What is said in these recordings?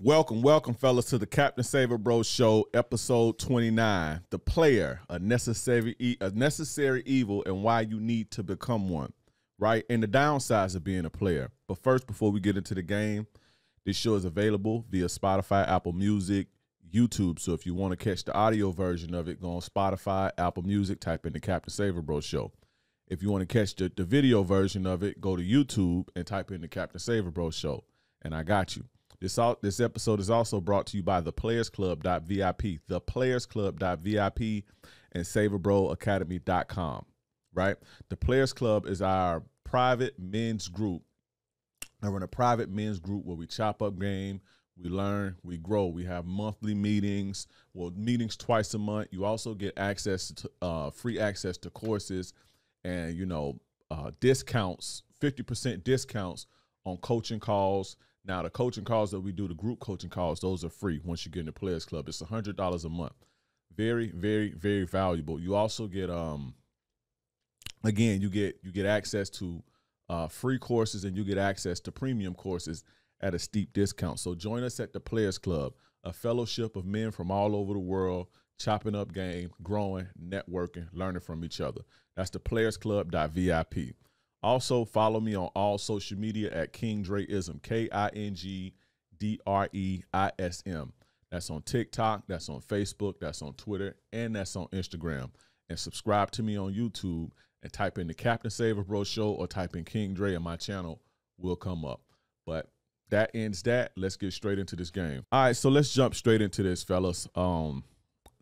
Welcome, welcome, fellas, to the Captain Save-A-Bro Show, episode 29. The player, a necessary a necessary evil, and why you need to become one. Right? And the downsides of being a player. But first, before we get into the game, this show is available via Spotify, Apple Music, YouTube. So if you want to catch the audio version of it, go on Spotify, Apple Music, type in the Captain Save-A-Bro Show. If you want to catch the, the video version of it, go to YouTube and type in the Captain Save-A-Bro Show. And I got you. This all this episode is also brought to you by the Players Club.vip, the Players Club.vip, and SaveABroAcademy.com. Right? The Players Club is our private men's group. I run a private men's group where we chop up game, we learn, we grow. We have monthly meetings, well, meetings twice a month. You also get access to uh, free access to courses and you know uh, discounts, fifty percent discounts on coaching calls now, the coaching calls that we do, the group coaching calls, those are free once you get in the Players Club. It's hundred dollars a month. Very, very, very valuable. You also get um again, you get you get access to uh, free courses and you get access to premium courses at a steep discount. So join us at the Players Club, a fellowship of men from all over the world, chopping up game, growing, networking, learning from each other. That's the Players playersclub.vip. Also, follow me on all social media at King Dreism, K I N G D R E I S M. That's on TikTok, that's on Facebook, that's on Twitter, and that's on Instagram. And subscribe to me on YouTube and type in the Captain Save-A-Bro Show or type in King Dre and my channel will come up. But that ends that. Let's get straight into this game. All right, so let's jump straight into this, fellas. Um,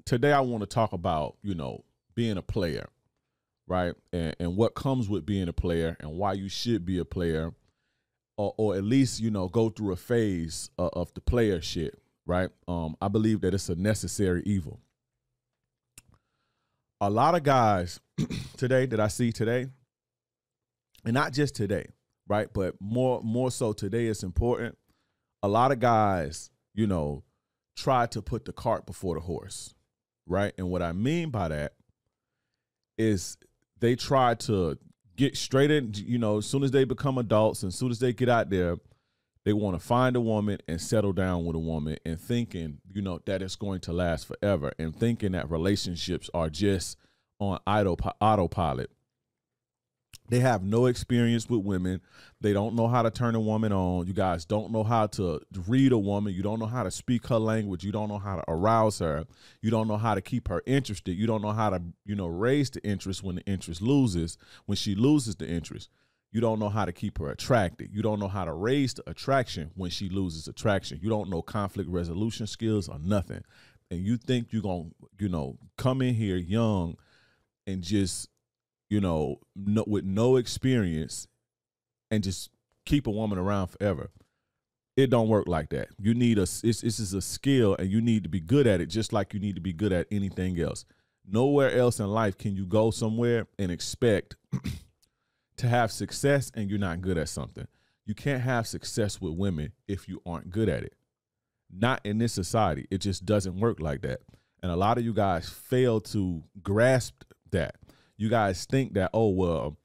today I want to talk about, you know, being a player right? And, and what comes with being a player and why you should be a player, or, or at least you know go through a phase of, the player shit, right? Um, I believe that it's a necessary evil. A lot of guys today that I see today, and not just today, right? But more more so today is important. A lot of guys, you know, try to put the cart before the horse, right? And what I mean by that is they try to get straight in, you know, as soon as they become adults and as soon as they get out there, they want to find a woman and settle down with a woman and thinking, you know, that it's going to last forever and thinking that relationships are just on auto, autopilot. They have no experience with women. They don't know how to turn a woman on. You guys don't know how to read a woman. You don't know how to speak her language. You don't know how to arouse her. You don't know how to keep her interested. You don't know how to, you know, raise the interest when the interest loses, when she loses the interest. You don't know how to keep her attracted. You don't know how to raise the attraction when she loses attraction. You don't know conflict resolution skills or nothing. And you think you're going to, you know, come in here young and just you know, no, with no experience and just keep a woman around forever. It don't work like that. You need a it's, this is a skill and you need to be good at it just like you need to be good at anything else. Nowhere else in life can you go somewhere and expect to have success and you're not good at something. You can't have success with women if you aren't good at it. Not in this society. It just doesn't work like that. And a lot of you guys fail to grasp that you guys think that oh well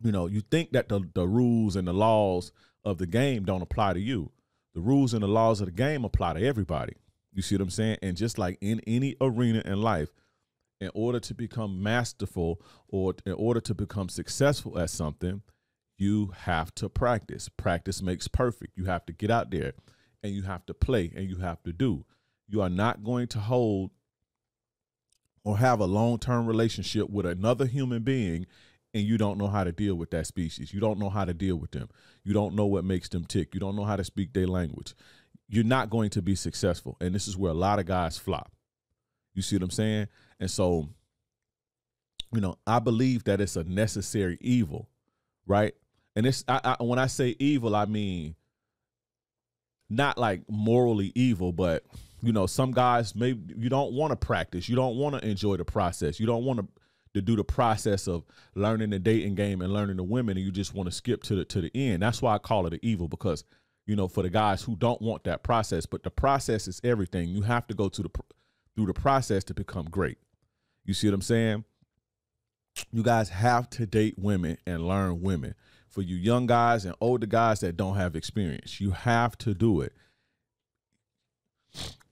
you know you think that the, the rules and the laws of the game don't apply to you. The rules and the laws of the game apply to everybody. You see what i'm saying? And just like in any arena in life in order to become masterful or in order to become successful at something you have to practice. Practice makes perfect. You have to get out there and you have to play and you have to do. You are not going to hold or have a long term relationship with another human being and you don't know how to deal with that species. You don't know how to deal with them. You don't know what makes them tick. You don't know how to speak their language. You're not going to be successful. And this is where a lot of guys flop. You see what I'm saying? And so, you know, I believe that it's a necessary evil, right? And it's I, I, when I say evil, I mean not like morally evil, but you know, some guys maybe you don't want to practice, you don't want to enjoy the process, you don't want to to do the process of learning the dating game and learning the women, and you just want to skip to the to the end. That's why I call it an evil because you know for the guys who don't want that process, but the process is everything. You have to go to the through the process to become great. You see what I'm saying? You guys have to date women and learn women. For you young guys and older guys that don't have experience, you have to do it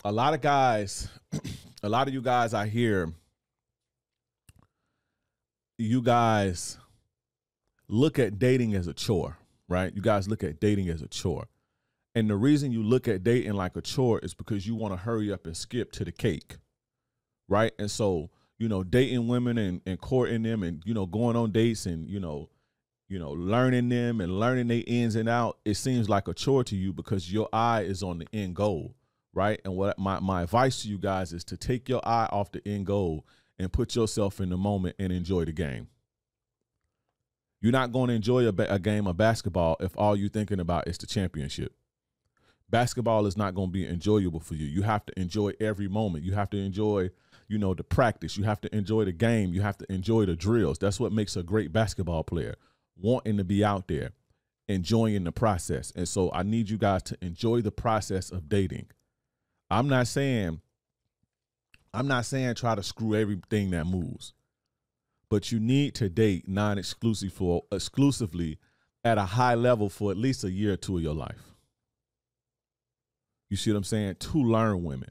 a lot of guys, a lot of you guys I hear, you guys look at dating as a chore, right? You guys look at dating as a chore. And the reason you look at dating like a chore is because you want to hurry up and skip to the cake, right? And so, you know, dating women and, and courting them and, you know, going on dates and, you know, you know, learning them and learning their ins and out, it seems like a chore to you because your eye is on the end goal, right? And what my, my advice to you guys is to take your eye off the end goal and put yourself in the moment and enjoy the game. You're not going to enjoy a, a game of basketball if all you're thinking about is the championship. Basketball is not going to be enjoyable for you. You have to enjoy every moment. You have to enjoy, you know, the practice. You have to enjoy the game. You have to enjoy the drills. That's what makes a great basketball player wanting to be out there, enjoying the process. And so I need you guys to enjoy the process of dating. I'm not saying I'm not saying try to screw everything that moves. But you need to date non-exclusive for exclusively at a high level for at least a year or two of your life. You see what I'm saying? To learn women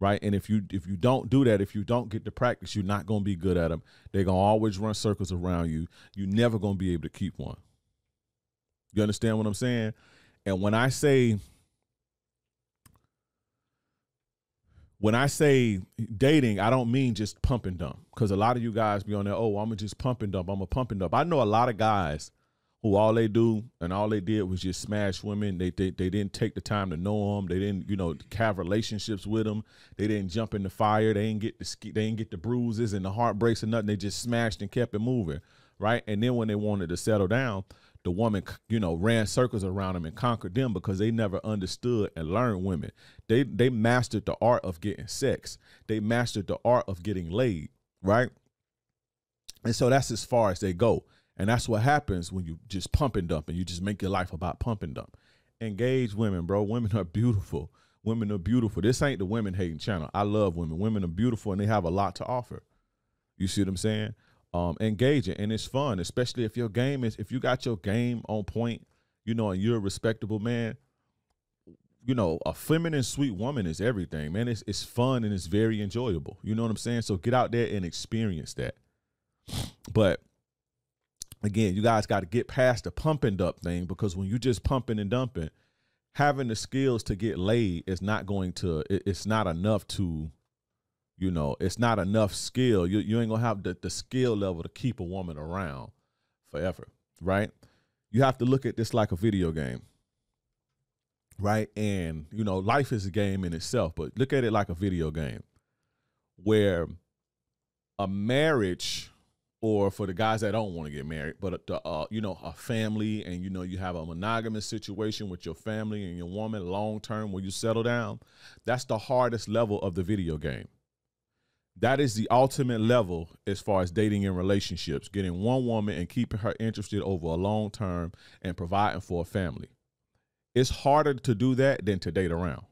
right? And if you if you don't do that, if you don't get to practice, you're not going to be good at them. They're going to always run circles around you. You're never going to be able to keep one. You understand what I'm saying? And when I say when I say dating, I don't mean just pump and dump because a lot of you guys be on there. Oh, I'm gonna just pump and dump. I'm a pump and dump. I know a lot of guys who all they do and all they did was just smash women. They, they they didn't take the time to know them. They didn't you know have relationships with them. They didn't jump in the fire. They didn't get the they didn't get the bruises and the heartbreaks and nothing. They just smashed and kept it moving, right? And then when they wanted to settle down, the woman you know ran circles around them and conquered them because they never understood and learned women. They they mastered the art of getting sex. They mastered the art of getting laid, right? And so that's as far as they go. And that's what happens when you just pump and dump and you just make your life about pump and dump. Engage women, bro. Women are beautiful. Women are beautiful. This ain't the women hating channel. I love women. Women are beautiful and they have a lot to offer. You see what I'm saying? Um, engage it and it's fun, especially if your game is if you got your game on point, you know, and you're a respectable man. You know, a feminine, sweet woman is everything, man. It's it's fun and it's very enjoyable. You know what I'm saying? So get out there and experience that. But again, you guys got to get past the pump and dump thing because when you just pumping and dumping, having the skills to get laid is not going to. it's not enough to, you know, it's not enough skill. You you ain't gonna have the the skill level to keep a woman around forever, right? You have to look at this like a video game. Right. And, you know, life is a game in itself, but look at it like a video game where a marriage or for the guys that don't want to get married, but the, uh, you know, a family and you know you have a monogamous situation with your family and your woman long term when you settle down, that's the hardest level of the video game. That is the ultimate level as far as dating and relationships, getting one woman and keeping her interested over a long term and providing for a family. It's harder to do that than to date around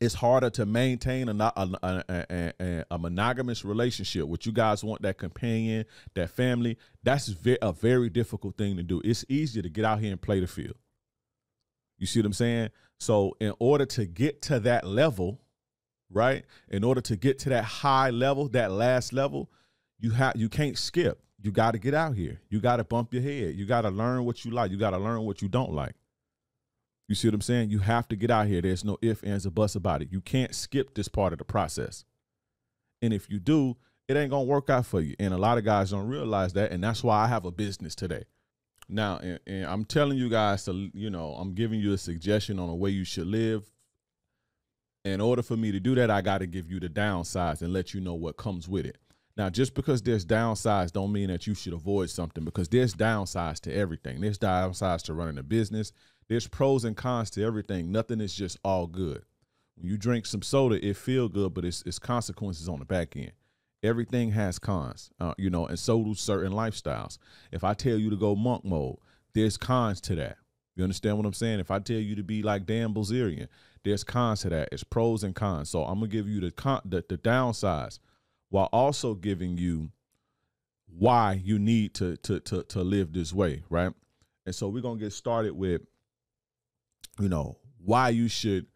it's harder to maintain a, a, a, a, a monogamous relationship. What you guys want that companion, that family, that's a very difficult thing to do. It's easier to get out here and play the field. You see what I'm saying? So, in order to get to that level, right? In order to get to that high level, that last level, you have you can't skip. You got to get out here. You got to bump your head. You got to learn what you like. You got to learn what you don't like. You see what I'm saying? You have to get out here. There's no ifs, ands, or buts about it. You can't skip this part of the process. And if you do, it ain't gonna work out for you. And a lot of guys don't realize that. And that's why I have a business today. Now, and, and I'm telling you guys to, you know, I'm giving you a suggestion on a way you should live. In order for me to do that, I got to give you the downsides and let you know what comes with it. Now, just because there's downsides don't mean that you should avoid something because there's downsides to everything. There's downsides to running a business. There's pros and cons to everything. Nothing is just all good. When you drink some soda, it feel good, but it's, it's consequences on the back end. Everything has cons, uh, you know, and so do certain lifestyles. If I tell you to go monk mode, there's cons to that. You understand what I'm saying? If I tell you to be like Dan Bilzerian, there's cons to that. It's pros and cons. So I'm gonna give you the con the, the downsides while also giving you why you need to to to to live this way, right? And so we're gonna get started with you know, why you should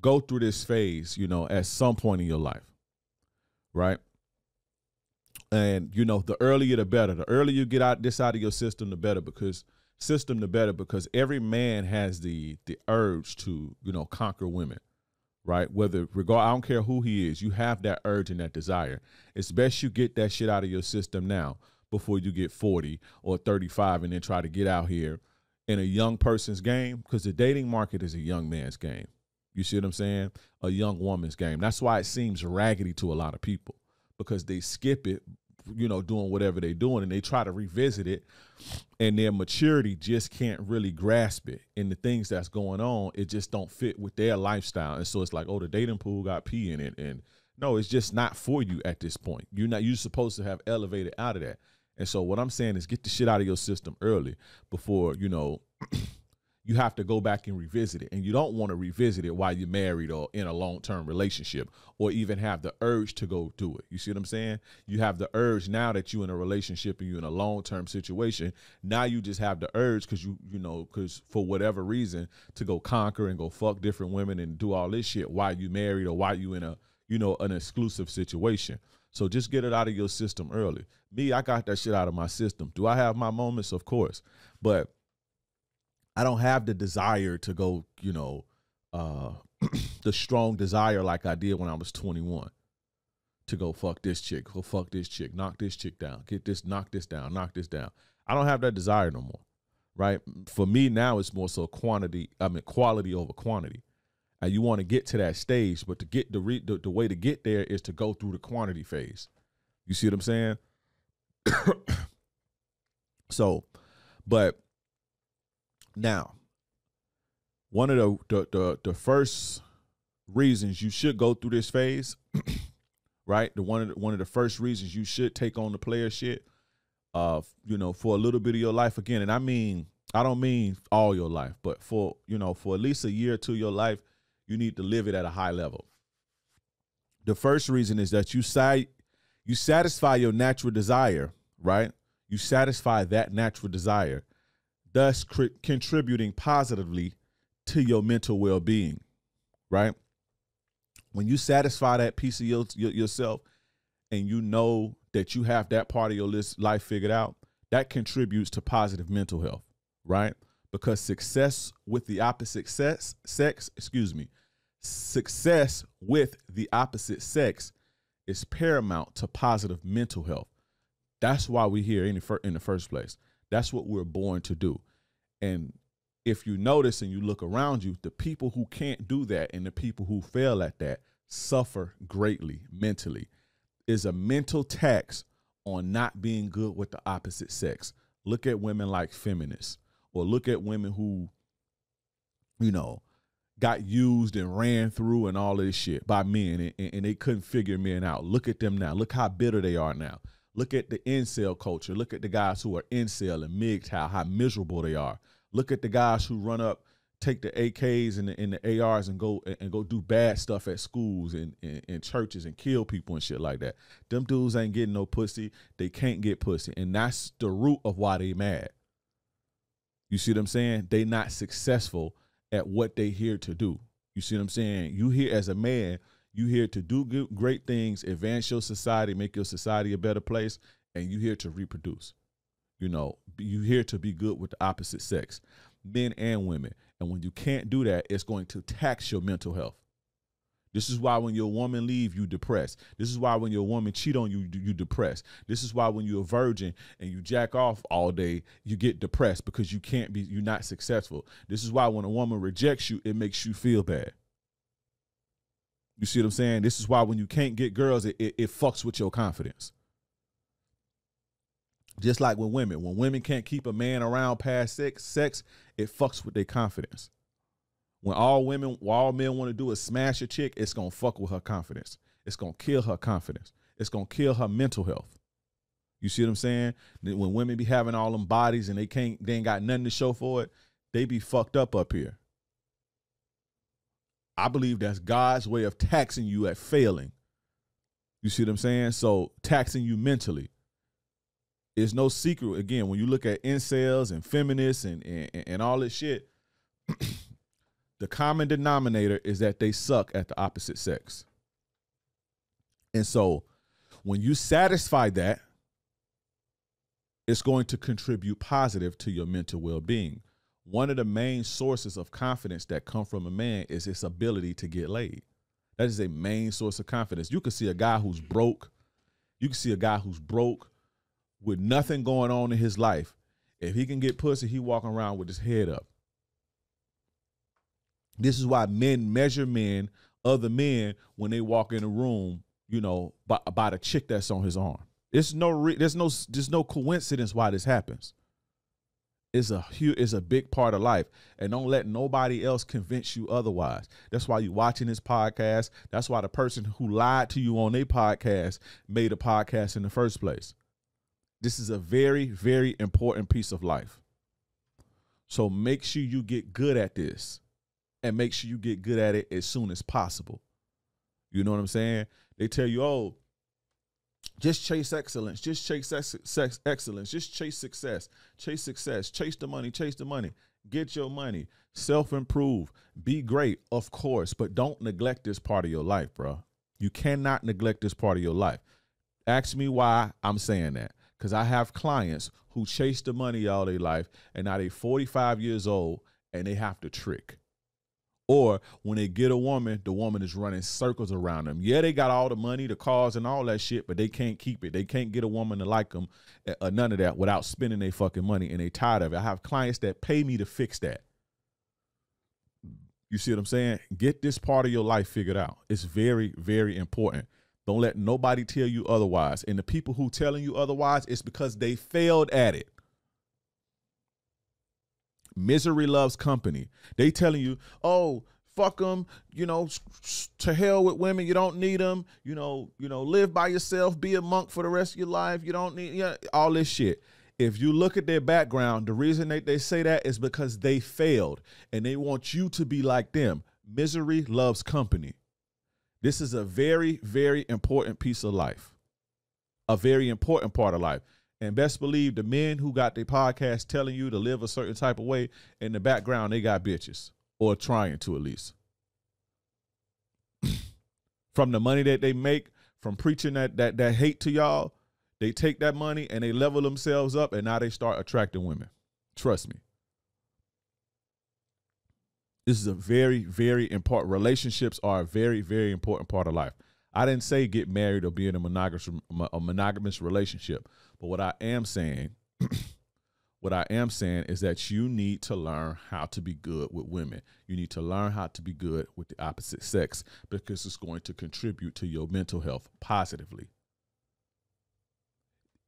go through this phase, you know, at some point in your life, right? And you know, the earlier the better. The earlier you get out this out of your system, the better because system the better because every man has the the urge to you know conquer women right? Whether regard i don't care who he is you have that urge and that desire. It's best you get that shit out of your system now before you get 40 or 35 and then try to get out here in a young person's game because the dating market is a young man's game. You see what i'm saying? A young woman's game. That's why it seems raggedy to a lot of people because they skip it you know, doing whatever they're doing and they try to revisit it and their maturity just can't really grasp it. And the things that's going on, it just don't fit with their lifestyle. And so it's like, oh, the dating pool got pee in it. And no, it's just not for you at this point. You're not you're supposed to have elevated out of that. And so what I'm saying is get the shit out of your system early before, you know, you have to go back and revisit it. And you don't want to revisit it while you're married or in a long term relationship or even have the urge to go do it. You see what I'm saying? You have the urge now that you're in a relationship and you're in a long term situation. Now you just have the urge because you, you know, because for whatever reason to go conquer and go fuck different women and do all this shit while you married or while you in a, you know, an exclusive situation. So just get it out of your system early. Me, I got that shit out of my system. Do I have my moments? Of course. But I don't have the desire to go, you know, uh, the strong desire like I did when I was 21 to go fuck this chick, go fuck this chick, knock this chick down, get this, knock this down, knock this down. I don't have that desire no more, right? For me now, it's more so quantity. I mean, quality over quantity. And you want to get to that stage, but to get the, re- the the way to get there is to go through the quantity phase. You see what I'm saying? so, but now, one of the, the the the, first reasons you should go through this phase, right? The one of the, one of the first reasons you should take on the player shit, uh, you know, for a little bit of your life again, and I mean, I don't mean all your life, but for you know, for at least a year or two your life, you need to live it at a high level. The first reason is that you say you satisfy your natural desire, right? You satisfy that natural desire thus cr- contributing positively to your mental well-being right? When you satisfy that piece of your, your, yourself and you know that you have that part of your list, life figured out that contributes to positive mental health right? Because success with the opposite sex sex excuse me success with the opposite sex is paramount to positive mental health. That's why we're here in the, in the first place that's what we're born to do. And if you notice and you look around you, the people who can't do that and the people who fail at that suffer greatly mentally. Is a mental tax on not being good with the opposite sex. Look at women like feminists, or look at women who, you know, got used and ran through and all of this shit by men and, and, they couldn't figure men out. Look at them now. Look how bitter they are now. Look at the incel culture. Look at the guys who are incel and MGTOW, how miserable they are. Look at the guys who run up, take the AKs and the, and the ARs and go and go do bad stuff at schools and, and, and churches and kill people and shit like that. Them dudes ain't getting no pussy. They can't get pussy. And that's the root of why they mad. You see what I'm saying? They not successful at what they here to do. You see what I'm saying? You here as a man – you here to do great things, advance your society, make your society a better place, and you here to reproduce. You know, you here to be good with the opposite sex, men and women. And when you can't do that, it's going to tax your mental health. This is why when your woman leave, you depressed. This is why when your woman cheat on you, you depressed. This is why when you're a virgin and you jack off all day, you get depressed because you can't be, you're not successful. This is why when a woman rejects you, it makes you feel bad. You see what I'm saying? This is why when you can't get girls, it, it, it fucks with your confidence. Just like with women, when women can't keep a man around past sex, sex, it fucks with their confidence. When all women, all men want to do is smash a chick, it's gonna fuck with her confidence. It's gonna kill her confidence. It's gonna kill her mental health. You see what I'm saying? When women be having all them bodies and they can't, they ain't got nothing to show for it, they be fucked up up here. I believe that's God's way of taxing you at failing. You see what I'm saying? So taxing you mentally. It's no secret. Again, when you look at incels and feminists and and, and all this shit, the the common denominator is that they suck at the opposite sex. And so when you satisfy that, it's going to contribute positive to your mental well-being. One of the main sources of confidence that come from a man is his ability to get laid. That is a main source of confidence. You can see a guy who's broke. You can see a guy who's broke with nothing going on in his life. If he can get pussy, he walking around with his head up. This is why men measure men, other men, when they walk in a room, you know, by, by the chick that's on his arm. It's no re- there's no there's no coincidence why this happens. It's a huge it's a big part of life. And don't let nobody else convince you otherwise. That's why you're watching this podcast. That's why the person who lied to you on their podcast made a podcast in the first place. This is a very, very important piece of life. So make sure you get good at this and make sure you get good at it as soon as possible. You know what I'm saying? They tell you, oh, just chase excellence, just chase ex- sex excellence, just chase success, chase success, chase the money, chase the money, get your money, self improve, be great, of course, but don't neglect this part of your life, bro. You cannot neglect this part of your life. Ask me why I'm saying that. Because I have clients who chase the money all their life and now they're 45 years old and they have to trick. Or when they get a woman, the woman is running circles around them. Yeah, they got all the money, the cars, and all that shit, but they can't keep it. They can't get a woman to like them, uh, none of that, without spending their fucking money, and they tired of it. I have clients that pay me to fix that. You see what I'm saying? Get this part of your life figured out. It's very, very important. Don't let nobody tell you otherwise. And the people who telling you otherwise, it's because they failed at it. Misery loves company. They telling you, oh, fuck them, you know, to hell with women. You don't need them. You know, you know, live by yourself. Be a monk for the rest of your life. You don't need all this shit. If you look at their background, the reason they, they say that is because they failed and they want you to be like them. Misery loves company. This is a very, very important piece of life, a very important part of life. And best believe the men who got their podcast telling you to live a certain type of way in the background, they got bitches or trying to at least. from the money that they make from preaching that that that hate to y'all, they take that money and they level themselves up and now they start attracting women. Trust me. This is a very, very important. Relationships are a very, very important part of life. I didn't say get married or be in a monogamous a monogamous relationship, but what I am saying, what I am saying is that you need to learn how to be good with women. You need to learn how to be good with the opposite sex because it's going to contribute to your mental health positively.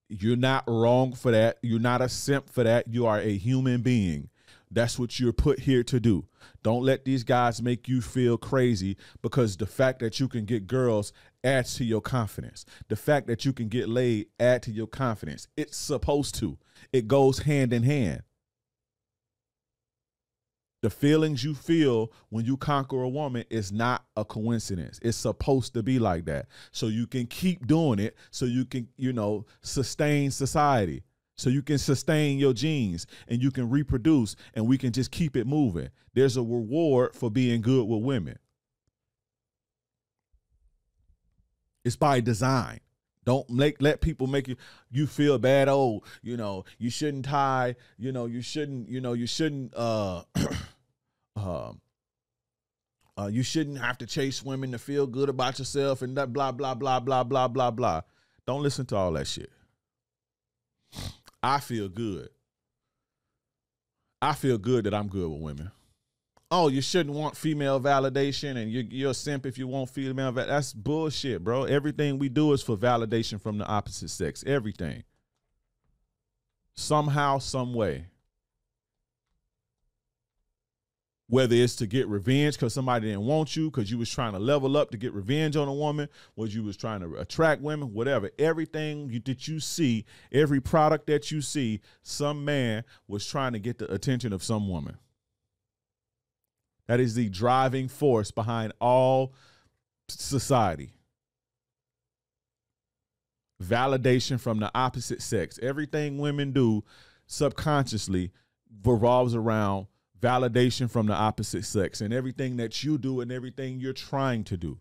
You're not wrong for that. You're not a simp for that. You are a human being. That's what you're put here to do. Don't let these guys make you feel crazy because the fact that you can get girls adds to your confidence. The fact that you can get laid add to your confidence. It's supposed to. It goes hand in hand. The feelings you feel when you conquer a woman is not a coincidence. It's supposed to be like that. So you can keep doing it so you can, you know, sustain society so you can sustain your genes and you can reproduce and we can just keep it moving. There's a reward for being good with women. It's by design. Don't make let people make you you feel bad. Oh, you know, you shouldn't tie, you know, you shouldn't, you know, you shouldn't uh uh, uh you shouldn't have to chase women to feel good about yourself and that blah blah blah blah blah blah blah. Don't listen to all that shit. I feel good. I feel good that I'm good with women. Oh, you shouldn't want female validation and you're, you're a simp if you want female. validation. That's bullshit, bro. Everything we do is for validation from the opposite sex. Everything. Somehow, some way whether it's to get revenge because somebody didn't want you because you was trying to level up to get revenge on a woman was you was trying to attract women whatever everything you, that you see every product that you see some man was trying to get the attention of some woman that is the driving force behind all society validation from the opposite sex everything women do subconsciously revolves around validation from the opposite sex and everything that you do and everything you're trying to do.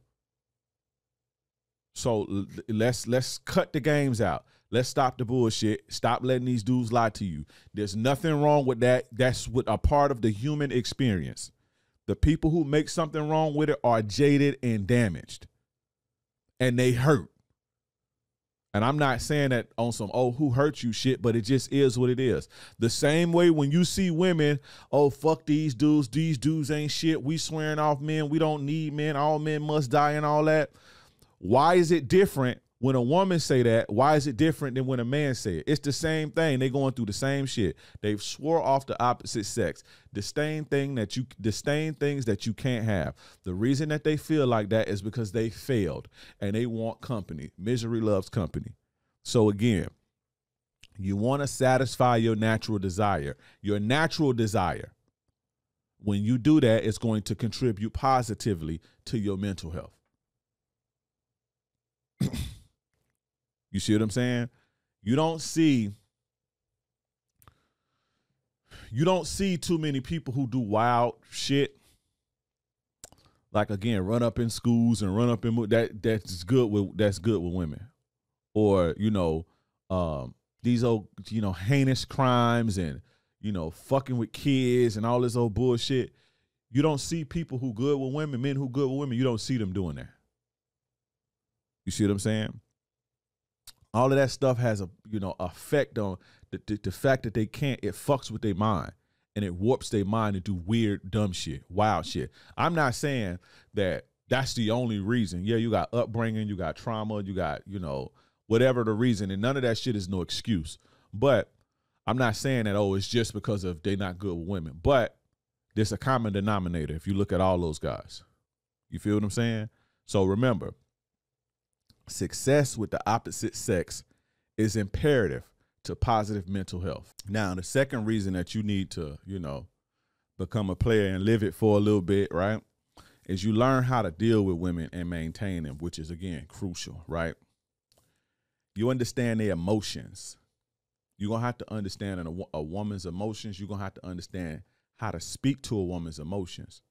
So let's let's cut the games out. Let's stop the bullshit. Stop letting these dudes lie to you. There's nothing wrong with that. That's what a part of the human experience. The people who make something wrong with it are jaded and damaged. And they hurt. And I'm not saying that on some, oh, who hurt you shit, but it just is what it is. The same way when you see women, oh, fuck these dudes, these dudes ain't shit. We swearing off men, we don't need men, all men must die and all that. Why is it different when a woman say that? Why is it different than when a man say it? It's the same thing. They going through the same shit. They've swore off the opposite sex. Disdain thing that you disdain things that you can't have. The reason that they feel like that is because they failed and they want company. Misery loves company. So again, you want to satisfy your natural desire. Your natural desire. When you do that, it's going to contribute positively to your mental health. You see what I'm saying? You don't see you don't see too many people who do wild shit. Like again, run up in schools and run up in that that's good with that's good with women. Or, you know, um, these old, you know, heinous crimes and, you know, fucking with kids and all this old bullshit. You don't see people who good with women, men who good with women, you don't see them doing that. You see what I'm saying? All of that stuff has a you know effect on the, the, the fact that they can't. It fucks with their mind and it warps their mind to do weird, dumb shit, wild shit. I'm not saying that that's the only reason. Yeah, you got upbringing, you got trauma, you got you know whatever the reason, and none of that shit is no excuse. But I'm not saying that oh it's just because of they not good with women, but there's a common denominator if you look at all those guys. You feel what I'm saying? So remember, success with the opposite sex is imperative to positive mental health. Now, the second reason that you need to, you know, become a player and live it for a little bit, right? Is you learn how to deal with women and maintain them, which is again crucial, right? You understand their emotions. You're gonna have to understand a, woman's emotions. You're gonna have to understand how to speak to a woman's emotions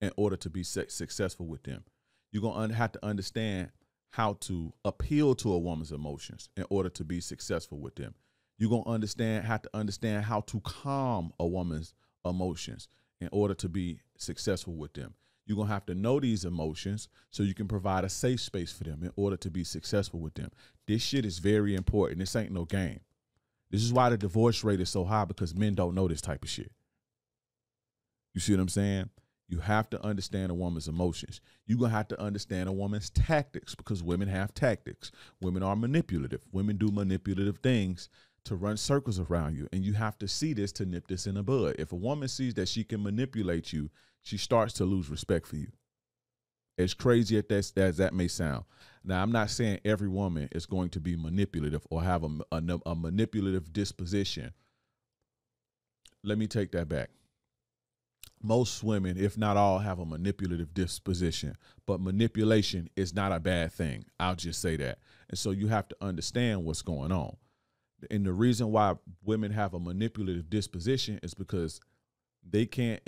in order to be successful with them. You're gonna have to understand how to appeal to a woman's emotions in order to be successful with them. You're going to understand have to understand how to calm a woman's emotions in order to be successful with them. You're going to have to know these emotions so you can provide a safe space for them in order to be successful with them. This shit is very important. This ain't no game. This is why the divorce rate is so high because men don't know this type of shit. You see what I'm saying? You have to understand a woman's emotions. You're going to have to understand a woman's tactics because women have tactics. Women are manipulative. Women do manipulative things to run circles around you. And you have to see this to nip this in the bud. If a woman sees that she can manipulate you, she starts to lose respect for you. As crazy as that, may sound. Now, I'm not saying every woman is going to be manipulative or have a, a, a manipulative disposition. Let me take that back most women, if not all, have a manipulative disposition, but manipulation is not a bad thing. I'll just say that. And so you have to understand what's going on. And the reason why women have a manipulative disposition is because they can't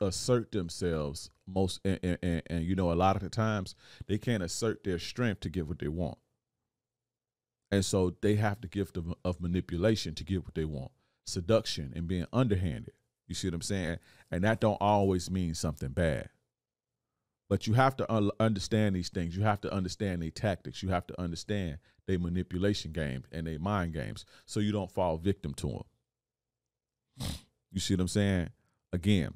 assert themselves most and, and, and, and, you know a lot of the times they can't assert their strength to get what they want and so they have the gift of, of manipulation to get what they want seduction and being underhanded you see what I'm saying? And that don't always mean something bad. But you have to un- understand these things. You have to understand their tactics. You have to understand their manipulation games and their mind games so you don't fall victim to them. You see what I'm saying? Again,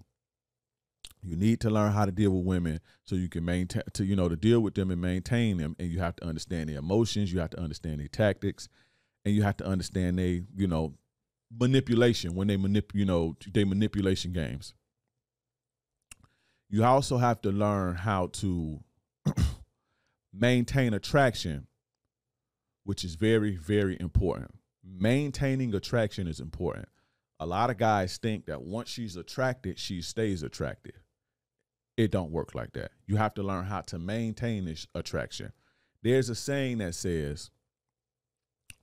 you need to learn how to deal with women so you can maintain to you know to deal with them and maintain them and you have to understand their emotions, you have to understand their tactics, and you have to understand they, you know, manipulation when they manip you know they manipulation games. You also have to learn how to maintain attraction, which is very very important. Maintaining attraction is important. A lot of guys think that once she's attracted, she stays attracted. It don't work like that. You have to learn how to maintain this attraction. There's a saying that says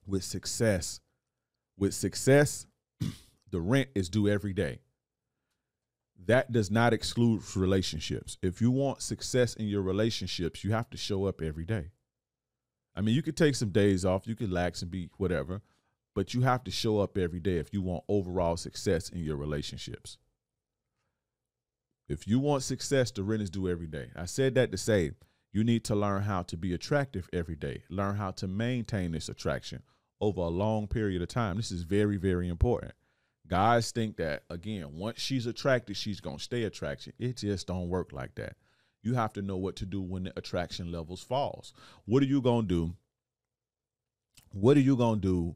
with success with success, the rent is due every day. that does not exclude relationships. If you want success in your relationships, you have to show up every day. I mean, you could take some days off, you could lax and be whatever, but you have to show up every day if you want overall success in your relationships. If you want success, the rent is due every day. I said that to say you need to learn how to be attractive every day, learn how to maintain this attraction over a long period of time. This is very, very important. Guys think that again, once she's attracted, she's gonna stay attracted. It just don't work like that. You have to know what to do when the attraction levels falls. What are you gonna do? What are you gonna do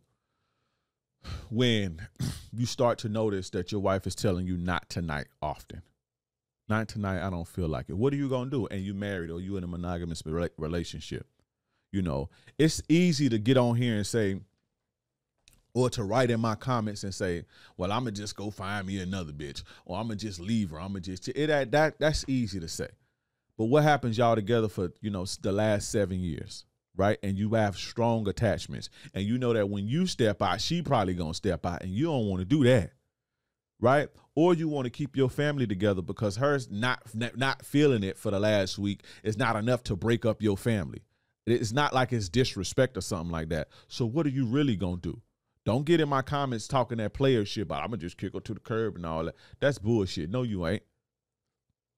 when you start to notice that your wife is telling you not tonight often? Not tonight, I don't feel like it. What are you gonna do? And you married or you in a monogamous relationship? You know, it's easy to get on here and say, or to write in my comments and say, "Well, I'm gonna just go find me another bitch," or "I'm gonna just leave her." I'm gonna just it that that that's easy to say. But what happens y'all together for you know the last seven years, right? And you have strong attachments, and you know that when you step out, she probably gonna step out, and you don't want to do that, right? Or you want to keep your family together because hers not not feeling it for the last week is not enough to break up your family. It's not like it's disrespect or something like that. So what are you really gonna do? Don't get in my comments talking that player shit about I'm gonna just kick her to the curb and all that. That's bullshit. No, you ain't.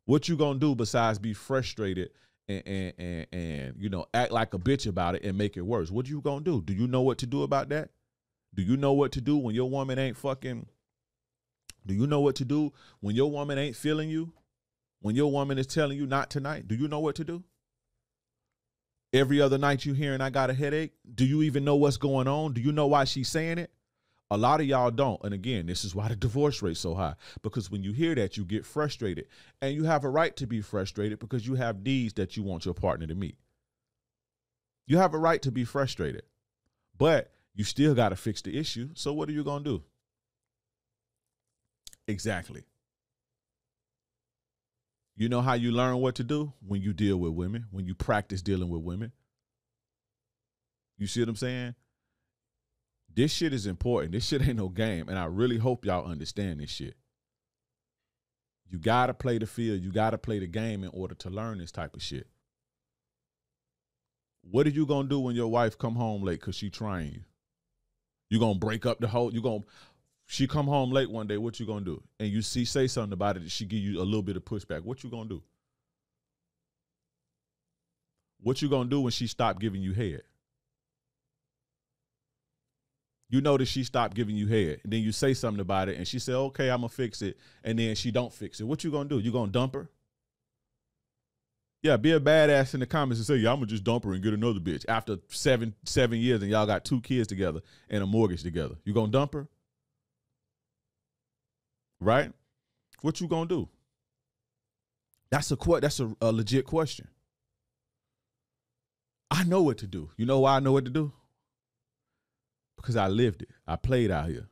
What you gonna do besides be frustrated and and and, and you know act like a bitch about it and make it worse? What you gonna do? Do you know what to do about that? Do you know what to do when your woman ain't fucking? Do you know what to do when your woman ain't feeling you? When your woman is telling you not tonight, do you know what to do? Every other night you hearing I got a headache. Do you even know what's going on? Do you know why she's saying it? A lot of y'all don't. And again, this is why the divorce rate's so high. Because when you hear that, you get frustrated. And you have a right to be frustrated because you have needs that you want your partner to meet. You have a right to be frustrated. But you still got to fix the issue. So what are you going to do? Exactly. You know how you learn what to do? When you deal with women, when you practice dealing with women. You see what I'm saying? This shit is important. This shit ain't no game. And I really hope y'all understand this shit. You gotta play the field. You gotta play the game in order to learn this type of shit. What are you gonna do when your wife come home late because she trying you? You gonna break up the whole? You gonna she come home late one day, what you gonna do? And you see say something about it, she give you a little bit of pushback. What you gonna do? What you gonna do when she stop giving you head? You notice she stopped giving you head, and then you say something about it, and she said, "Okay, I'm gonna fix it," and then she don't fix it. What you gonna do? You gonna dump her? Yeah, be a badass in the comments and say, "Yeah, I'm gonna just dump her and get another bitch." After seven seven years, and y'all got two kids together and a mortgage together, you gonna dump her? Right? What you gonna do? That's a that's a, a legit question. I know what to do. You know why I know what to do? Because I lived it. I played out here.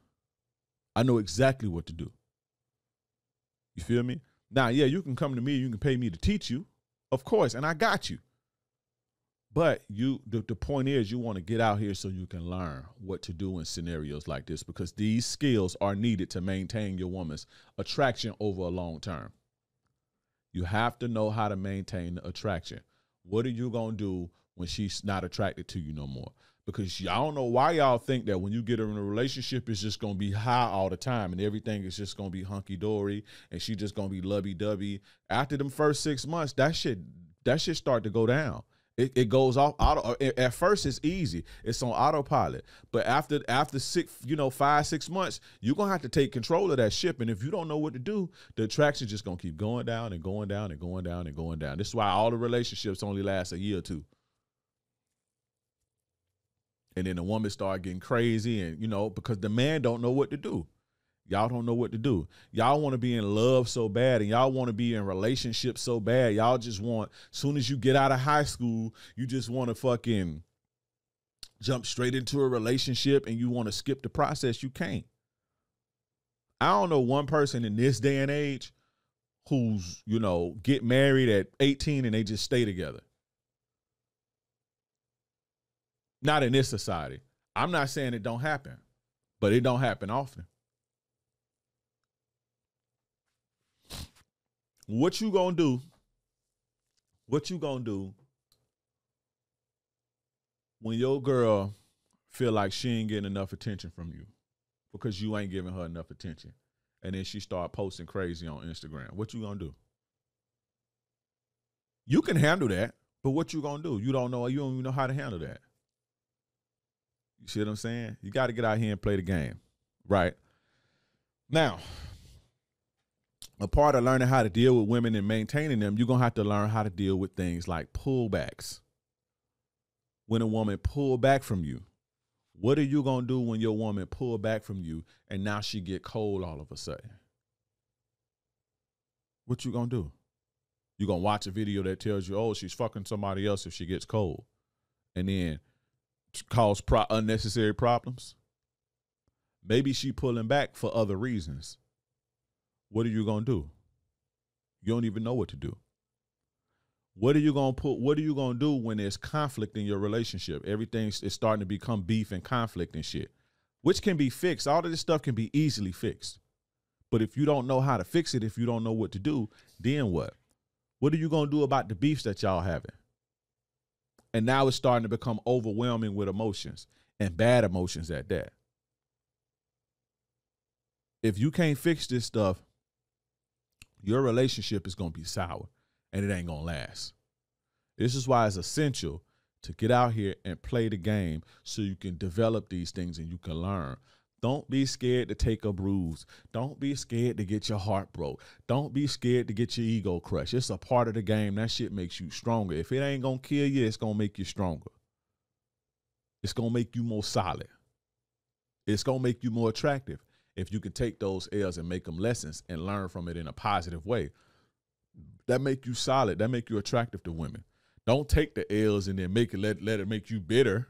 I know exactly what to do. You feel me? Now, yeah, you can come to me, you can pay me to teach you, of course, and I got you. But you the, the point is you want to get out here so you can learn what to do in scenarios like this because these skills are needed to maintain your woman's attraction over a long term. You have to know how to maintain the attraction. What are you going to do when she's not attracted to you no more? Because y'all don't know why y'all think that when you get her in a relationship, it's just gonna be high all the time and everything is just gonna be hunky dory and she just gonna be lovey dovey. After them first six months, that shit that shit start to go down. It, it goes off auto. Uh, at first, it's easy. It's on autopilot. But after after six, you know, five six months, you're gonna have to take control of that ship. And if you don't know what to do, the attraction's just gonna keep going down and going down and going down and going down. This is why all the relationships only last a year or two. And then the woman start getting crazy, and you know, because the man don't know what to do. Y'all don't know what to do. Y'all want to be in love so bad and y'all want to be in relationships so bad. Y'all just want, soon as you get out of high school, you just want to fucking jump straight into a relationship and you want to skip the process. You can't. I don't know one person in this day and age who's, you know, get married at 18 and they just stay together. Not in this society. I'm not saying it don't happen, but it don't happen often. What you gonna do? What you gonna do when your girl feel like she ain't getting enough attention from you because you ain't giving her enough attention, and then she start posting crazy on Instagram? What you gonna do? You can handle that, but what you gonna do? You don't know. You don't even know how to handle that. You see what I'm saying? You got to get out here and play the game, right? Now, a part of learning how to deal with women and maintaining them, you're gonna have to learn how to deal with things like pullbacks. When a woman pull back from you, what are you gonna do when your woman pull back from you and now she get cold all of a sudden? What you gonna do? You gonna watch a video that tells you, oh, she's fucking somebody else if she gets cold, and then cause pro- unnecessary problems. Maybe she pulling back for other reasons. What are you gonna do? You don't even know what to do. What are you gonna put? What are you gonna do when there's conflict in your relationship? Everything is starting to become beef and conflict and shit, which can be fixed. All of this stuff can be easily fixed. But if you don't know how to fix it, if you don't know what to do, then what? What are you gonna do about the beefs that y'all having? And now it's starting to become overwhelming with emotions and bad emotions at that. If you can't fix this stuff, your relationship is going to be sour and it ain't going to last. This is why it's essential to get out here and play the game so you can develop these things and you can learn. Don't be scared to take a bruise. Don't be scared to get your heart broke. Don't be scared to get your ego crushed. It's a part of the game. That shit makes you stronger. If it ain't gonna kill you, it's gonna make you stronger. It's gonna make you more solid. It's gonna make you more attractive if you can take those L's and make them lessons and learn from it in a positive way. That make you solid. That make you attractive to women. Don't take the L's and then make it let let it make you bitter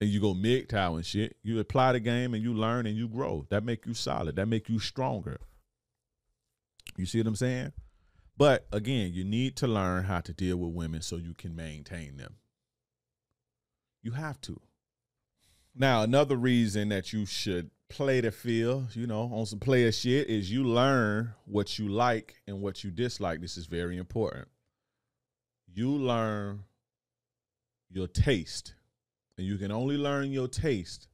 and you go MGTOW and shit. You apply the game and you learn and you grow. That make you solid. That make you stronger. You see what I'm saying? But again, you need to learn how to deal with women so you can maintain them. You have to. Now, another reason that you should play the field, you know, on some player shit is you learn what you like and what you dislike. This is very important. You learn your taste and you can only learn your taste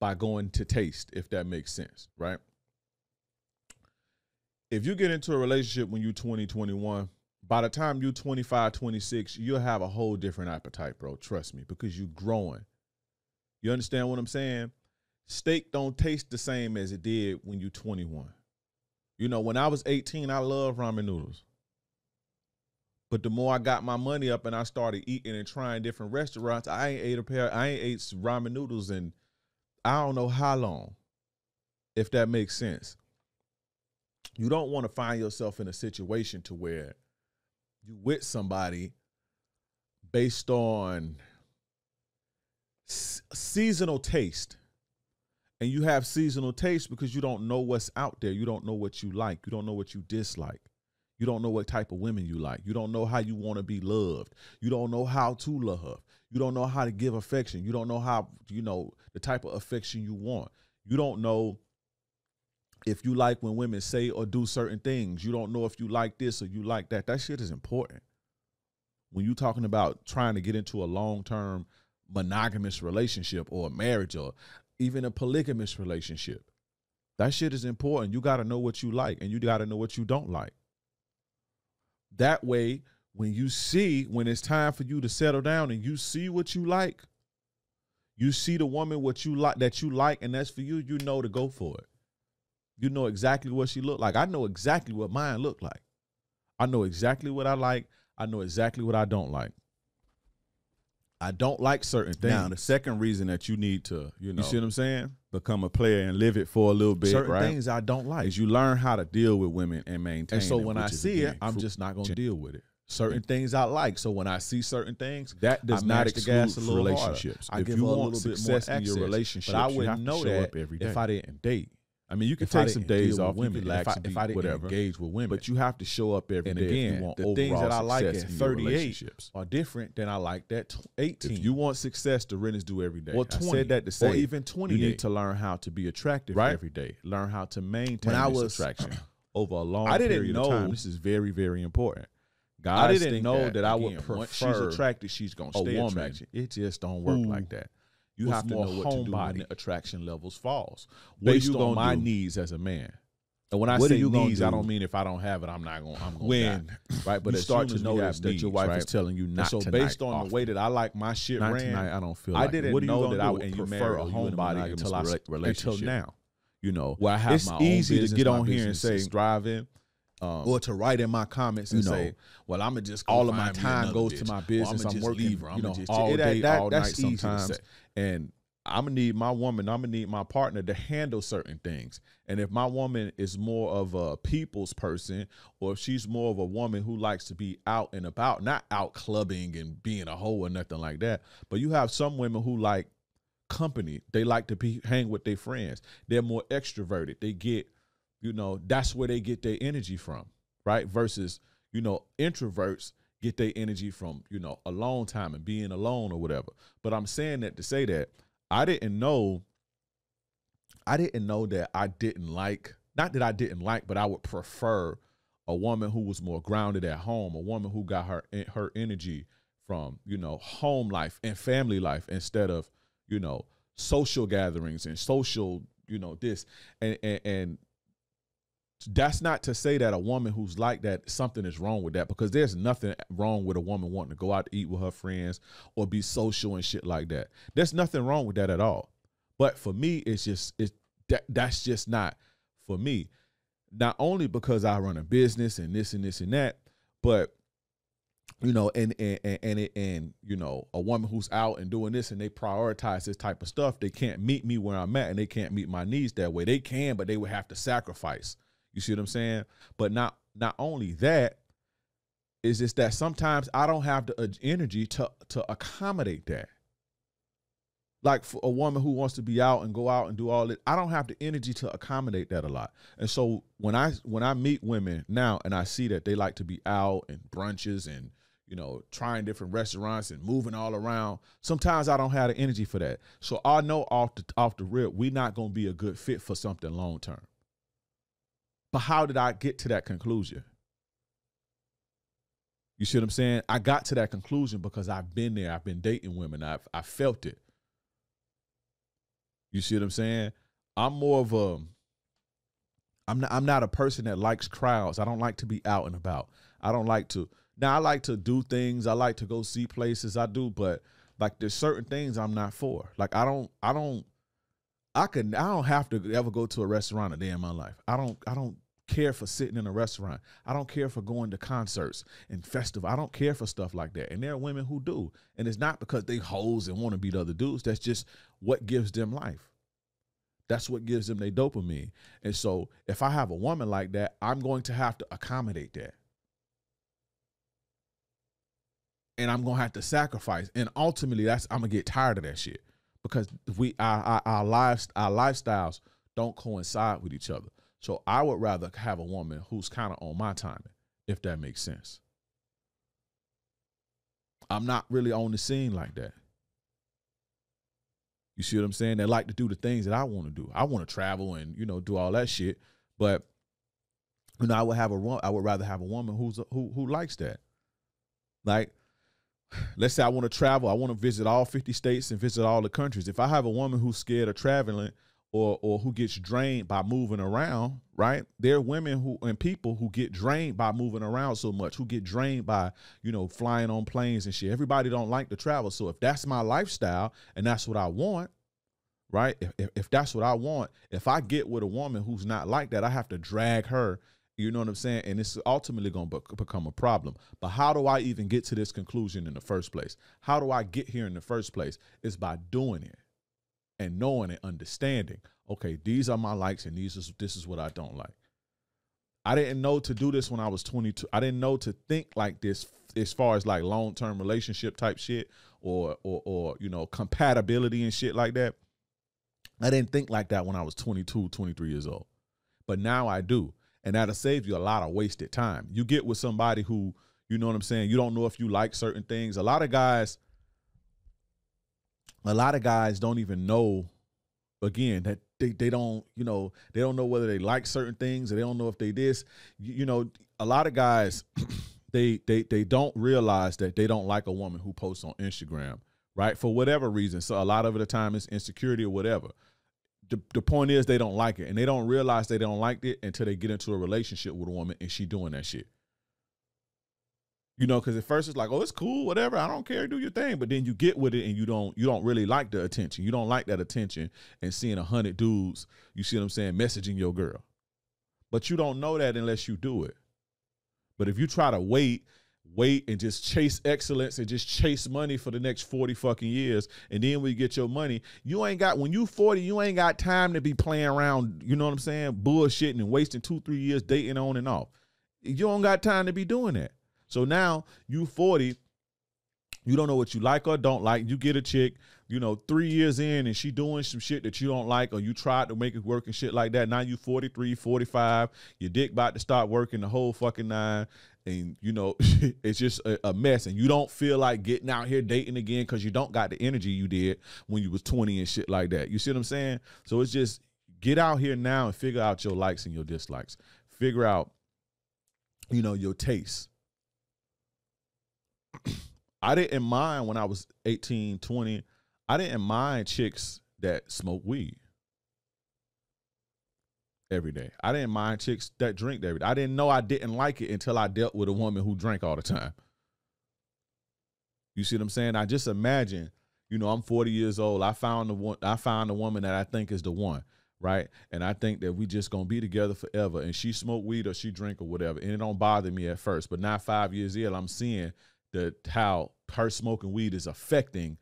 by going to taste, if that makes sense, right? If you get into a relationship when you're 20, 21, by the time you're 25, 26, you'll have a whole different appetite, bro. Trust me, because you're growing. You understand what I'm saying? Steak don't taste the same as it did when you're 21. You know, when I was 18, I loved ramen noodles. But the more I got my money up and I started eating and trying different restaurants, I ain't ate a pair, I ain't ate ramen noodles in I don't know how long. If that makes sense. You don't want to find yourself in a situation to where you with somebody based on seasonal taste. And you have seasonal taste because you don't know what's out there. You don't know what you like. You don't know what you dislike. You don't know what type of women you like. You don't know how you want to be loved. You don't know how to love. You don't know how to give affection. You don't know how, you know, the type of affection you want. You don't know if you like when women say or do certain things. You don't know if you like this or you like that. That shit is important. When you're talking about trying to get into a long term monogamous relationship or a marriage or even a polygamous relationship, that shit is important. You got to know what you like and you got to know what you don't like. That way, when you see, when it's time for you to settle down and you see what you like, you see the woman what you like that you like, and that's for you, you know to go for it. You know exactly what she looked like. I know exactly what mine looked like. I know exactly what I like. I know exactly what I don't like. I don't like certain things. Now, the second reason that you need to, you know, you see what I'm saying? Become a player and live it for a little bit. Certain right? things I don't like is you learn how to deal with women and maintain. And so them, when I see it, I'm just not going to deal with it. Certain things I like. So when I see certain things, that does I not exclude a little relationships. Harder. I if give you want success in your relationship, but I wouldn't know that if I didn't date. I mean, you can if take some days off, women, relax, if I, if I didn't whatever, engage with women, but you have to show up every and day again, if you want the things that I like at 38 are different than I like that 18. If you want success, the rent is due every day. Well, 20, I said that to say, or even 20. You need to learn how to be attractive right? every day. Learn how to maintain when I was, attraction. over a long I didn't period know- of time. This is very, very important. Guys didn't think know that I would again, once prefer she's attracted, she's gonna a stay woman attracted. It just don't work like that. You have to know what to do when the attraction levels falls What based you on gonna my do? needs as a man. And when I What say you needs, I do? don't mean if I don't have it, I'm not going. I'm going When die, right. But you start to notice that needs, your wife right? is telling you And not so tonight, based on often. the way that I like my shit Not ran, tonight, I don't feel I like didn't What you know that I would and prefer a or you in a homebody until I until now. You know, Where I have it's my own easy to business, get my on here and say is thriving, um, or to write in my comments and you know, say, "Well, I'm gonna just all of my time goes bitch. to my business. I'ma I'm just working, leave her. you I'ma know, just- all day, that- all that's night easy to sometimes. And I'm gonna need my woman. I'm gonna need my partner to handle certain things. And if my woman is more of a people's person, or if she's more of a woman who likes to be out and about, not out clubbing and being a hoe or nothing like that, but you have some women who like company. They like to be hang with their friends. They're more extroverted. They get, you know, that's where they get their energy from, right? Versus, you know, introverts get their energy from, you know, alone time and being alone or whatever. But I'm saying that to say that I didn't know I didn't know that I didn't like, not that I didn't like, but I would prefer a woman who was more grounded at home, a woman who got her her energy from, you know, home life and family life instead of, you know, social gatherings and social, you know, this and and, and that's not to say that a woman who's like that something is wrong with that because there's nothing wrong with a woman wanting to go out to eat with her friends or be social and shit like that. There's nothing wrong with that at all. But for me, it's just it's that that's just not for me. Not only because I run a business and this and this and that, but you know, and and and and, it, and you know, a woman who's out and doing this and they prioritize this type of stuff, they can't meet me where I'm at and they can't meet my needs that way. They can, but they would have to sacrifice. You see what I'm saying? But not not only that, is just that sometimes I don't have the energy to to accommodate that. Like for a woman who wants to be out and go out and do all it, I don't have the energy to accommodate that a lot. And so when I when I meet women now and I see that they like to be out and brunches and you know trying different restaurants and moving all around, sometimes I don't have the energy for that. So I know off the off the rip, we're not gonna be a good fit for something long term. But how did I get to that conclusion? You see what I'm saying? I got to that conclusion because I've been there. I've been dating women. I've I felt it. You see what I'm saying? I'm more of a I'm not I'm not a person that likes crowds. I don't like to be out and about. I don't like to now I like to do things. I like to go see places. I do, but like there's certain things I'm not for. Like I don't I don't I can I don't have to ever go to a restaurant a day in my life. I don't I don't care for sitting in a restaurant. I don't care for going to concerts and festival. I don't care for stuff like that. And there are women who do. And it's not because they hoes and want to beat other dudes. That's just what gives them life. That's what gives them their dopamine. And so if I have a woman like that, I'm going to have to accommodate that. And I'm gonna have to sacrifice. And ultimately that's I'm gonna get tired of that shit. Because we our our, our lives our lifestyles don't coincide with each other. So I would rather have a woman who's kind of on my timing, if that makes sense. I'm not really on the scene like that. You see what I'm saying? They like to do the things that I want to do. I want to travel and you know do all that shit, but you know I would have a I would rather have a woman who's a, who who likes that. Like, let's say I want to travel, I want to visit all 50 states and visit all the countries. If I have a woman who's scared of traveling or or who gets drained by moving around, right? There are women who and people who get drained by moving around so much, who get drained by, you know, flying on planes and shit. Everybody don't like to travel. So if that's my lifestyle and that's what I want, right? If, if, if that's what I want, if I get with a woman who's not like that, I have to drag her. You know what I'm saying? And it's ultimately going to become a problem. But how do I even get to this conclusion in the first place? How do I get here in the first place? It's by doing it and knowing and understanding. Okay, these are my likes and these is this is what I don't like. I didn't know to do this when I was 22. I didn't know to think like this as far as like long-term relationship type shit or or or you know compatibility and shit like that. I didn't think like that when I was 22, 23 years old. But now I do. And that'll save you a lot of wasted time. You get with somebody who, you know what I'm saying, you don't know if you like certain things. A lot of guys, a lot of guys don't even know, again, that they they don't you know they don't know whether they like certain things or they don't know if they this. You, you know a lot of guys they they they don't realize that they don't like a woman who posts on Instagram right? For whatever reason. So a lot of the time it's insecurity or whatever. The, the point is they don't like it and they don't realize they don't like it until they get into a relationship with a woman and she doing that shit you know because at first it's like oh it's cool whatever i don't care do your thing. But then you get with it and you don't you don't really like the attention. You don't like that attention and seeing a hundred dudes you see what i'm saying messaging your girl. But you don't know that unless you do it. But if you try to wait wait and just chase excellence and just chase money for the next 40 fucking years and then we get your money you ain't got when you 40 you ain't got time to be playing around you know what i'm saying bullshitting and wasting two three years dating on and off. You don't got time to be doing that so now you 40, you don't know what you like or don't like. You get a chick, you know, three years in and she doing some shit that you don't like or you tried to make it work and shit like that. Now you 43, 45, your dick about to start working the whole fucking nine. And you know, it's just a, a mess. And you don't feel like getting out here dating again because you don't got the energy you did when you was 20 and shit like that. You see what I'm saying? So it's just get out here now and figure out your likes and your dislikes. Figure out, you know, your tastes I didn't mind when I was 18, 20. I didn't mind chicks that smoke weed every day. I didn't mind chicks that drink every day. I didn't know I didn't like it until I dealt with a woman who drank all the time. You see what I'm saying? I just imagine, you know, I'm 40 years old. I found the one I found the woman that I think is the one, right? And I think that we just gonna be together forever. And she smoke weed or she drink or whatever. And it don't bother me at first. But now five years in, I'm seeing the how her smoking weed is affecting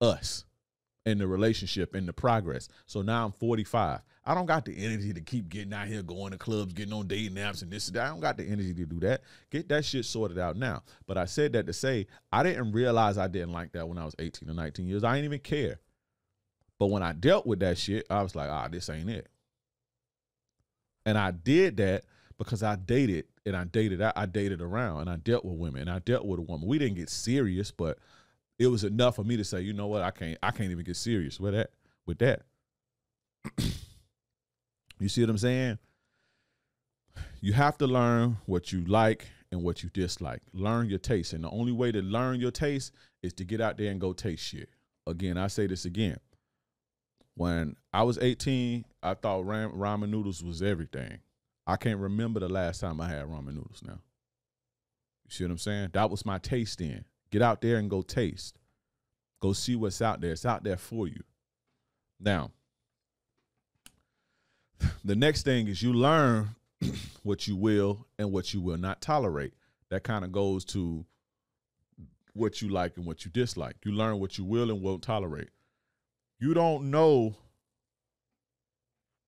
us in the relationship and the progress. So now I'm 45. I don't got the energy to keep getting out here, going to clubs, getting on dating apps and this and that. I don't got the energy to do that. Get that shit sorted out now. But I said that to say I didn't realize I didn't like that when I was 18 or 19 years. I didn't even care. But when I dealt with that shit, I was like, ah, this ain't it. And I did that because I dated and I dated I, I dated around and I dealt with women and I dealt with a woman. We didn't get serious, but it was enough for me to say, you know what, I can't I can't even get serious with that with that. you see what I'm saying? You have to learn what you like and what you dislike. Learn your taste. And the only way to learn your taste is to get out there and go taste shit. Again, I say this again. When I was 18, I thought ramen noodles was everything. I can't remember the last time I had ramen noodles now. You see what I'm saying? That was my taste in. Get out there and go taste. Go see what's out there. It's out there for you. Now, the next thing is you learn what you will and what you will not tolerate. That kind of goes to what you like and what you dislike. You learn what you will and won't tolerate. You don't know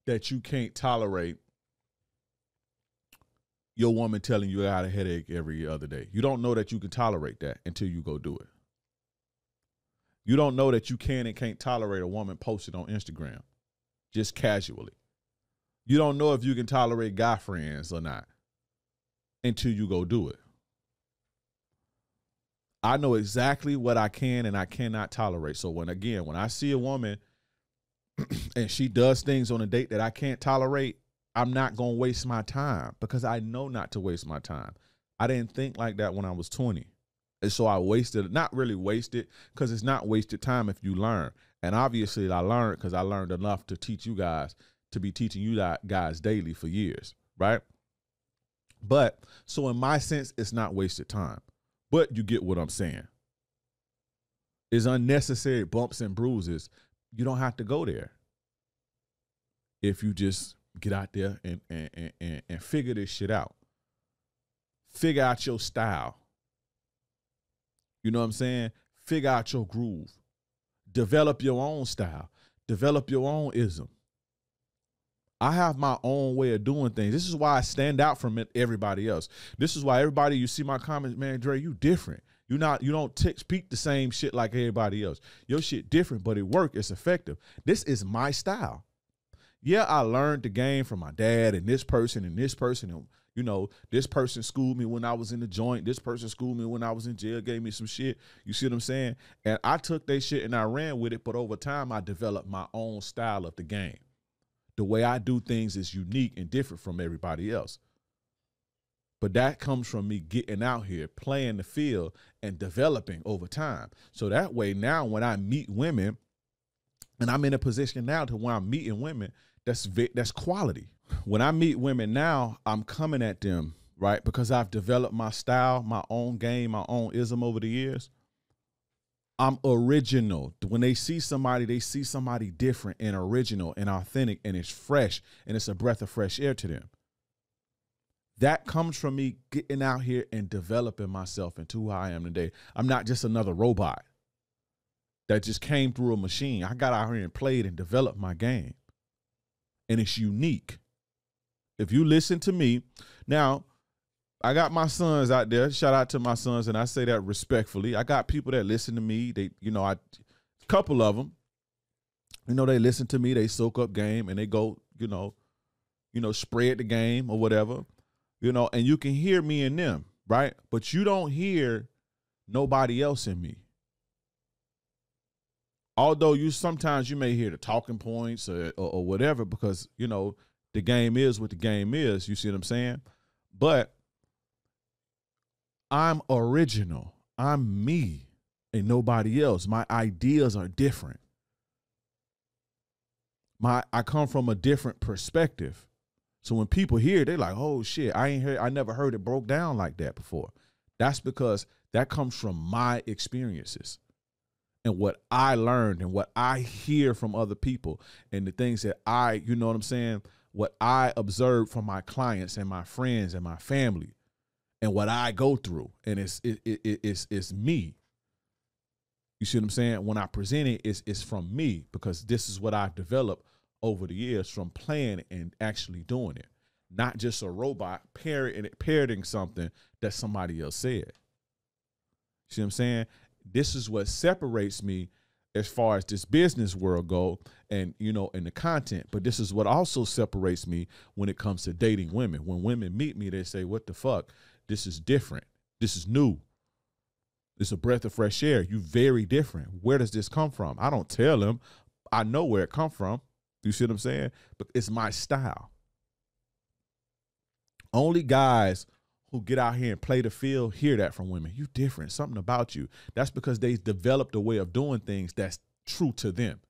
that you can't tolerate your woman telling you I got a headache every other day. You don't know that you can tolerate that until you go do it. You don't know that you can and can't tolerate a woman posted on Instagram just casually. You don't know if you can tolerate guy friends or not until you go do it. I know exactly what I can and I cannot tolerate. So when again, when I see a woman and she does things on a date that I can't tolerate, I'm not going to waste my time because I know not to waste my time. I didn't think like that when I was 20. And so I wasted, not really wasted, because it's not wasted time if you learn. And obviously I learned because I learned enough to teach you guys, to be teaching you guys daily for years, right? But so in my sense, it's not wasted time. But you get what I'm saying. It's unnecessary bumps and bruises. You don't have to go there. If you just get out there and and, and, and figure this shit out. Figure out your style. You know what I'm saying? Figure out your groove. Develop your own style. Develop your own ism. I have my own way of doing things. This is why I stand out from everybody else. This is why everybody you see my comments, man, Dre, you different. You not you don't t- speak the same shit like everybody else. Your shit different, but it work. It's effective. This is my style yeah, I learned the game from my dad and this person and this person. And, you know, this person schooled me when I was in the joint. This person schooled me when I was in jail, gave me some shit. You see what I'm saying? And I took that shit and I ran with it. But over time, I developed my own style of the game. The way I do things is unique and different from everybody else. But that comes from me getting out here, playing the field, and developing over time. So that way, now when I meet women, and I'm in a position now to where I'm meeting women, that's that's quality. When I meet women now, I'm coming at them right because I've developed my style, my own game, my own ism over the years. I'm original. When they see somebody, they see somebody different and original and authentic and it's fresh and it's a breath of fresh air to them. That comes from me getting out here and developing myself into who I am today. I'm not just another robot that just came through a machine. I got out here and played and developed my game. And it's unique. If you listen to me, now I got my sons out there. Shout out to my sons, and I say that respectfully. I got people that listen to me. They, you know, I, a couple of them, you know, they listen to me. They soak up game, and they go, you know, you know, spread the game or whatever, you know. And you can hear me in them, right? But you don't hear nobody else in me. Although you sometimes you may hear the talking points or, or, or whatever, because you know the game is what the game is. You see what I'm saying? But I'm original. I'm me and nobody else. My ideas are different. My I come from a different perspective. So when people hear, they're like, "Oh shit, I ain't heard I never heard it broke down like that before." That's because that comes from my experiences and what I learned and what I hear from other people and the things that I, you know what I'm saying, what I observe from my clients and my friends and my family and what I go through, and it's it, it, it's it's me. You see what I'm saying? When I present it, it's it's from me because this is what I've developed over the years from playing and actually doing it, not just a robot parroting parroting something that somebody else said. See what I'm saying? This is what separates me as far as this business world go and you know in the content but this is what also separates me when it comes to dating women when women meet me they say what the fuck this is different. This is new. It's a breath of fresh air. You very different. Where does this come from? I don't tell them. I know where it come from. You see what I'm saying? But it's my style. Only guys who get out here and play the field hear that from women. You different. Something about you. That's because they developed a way of doing things that's true to them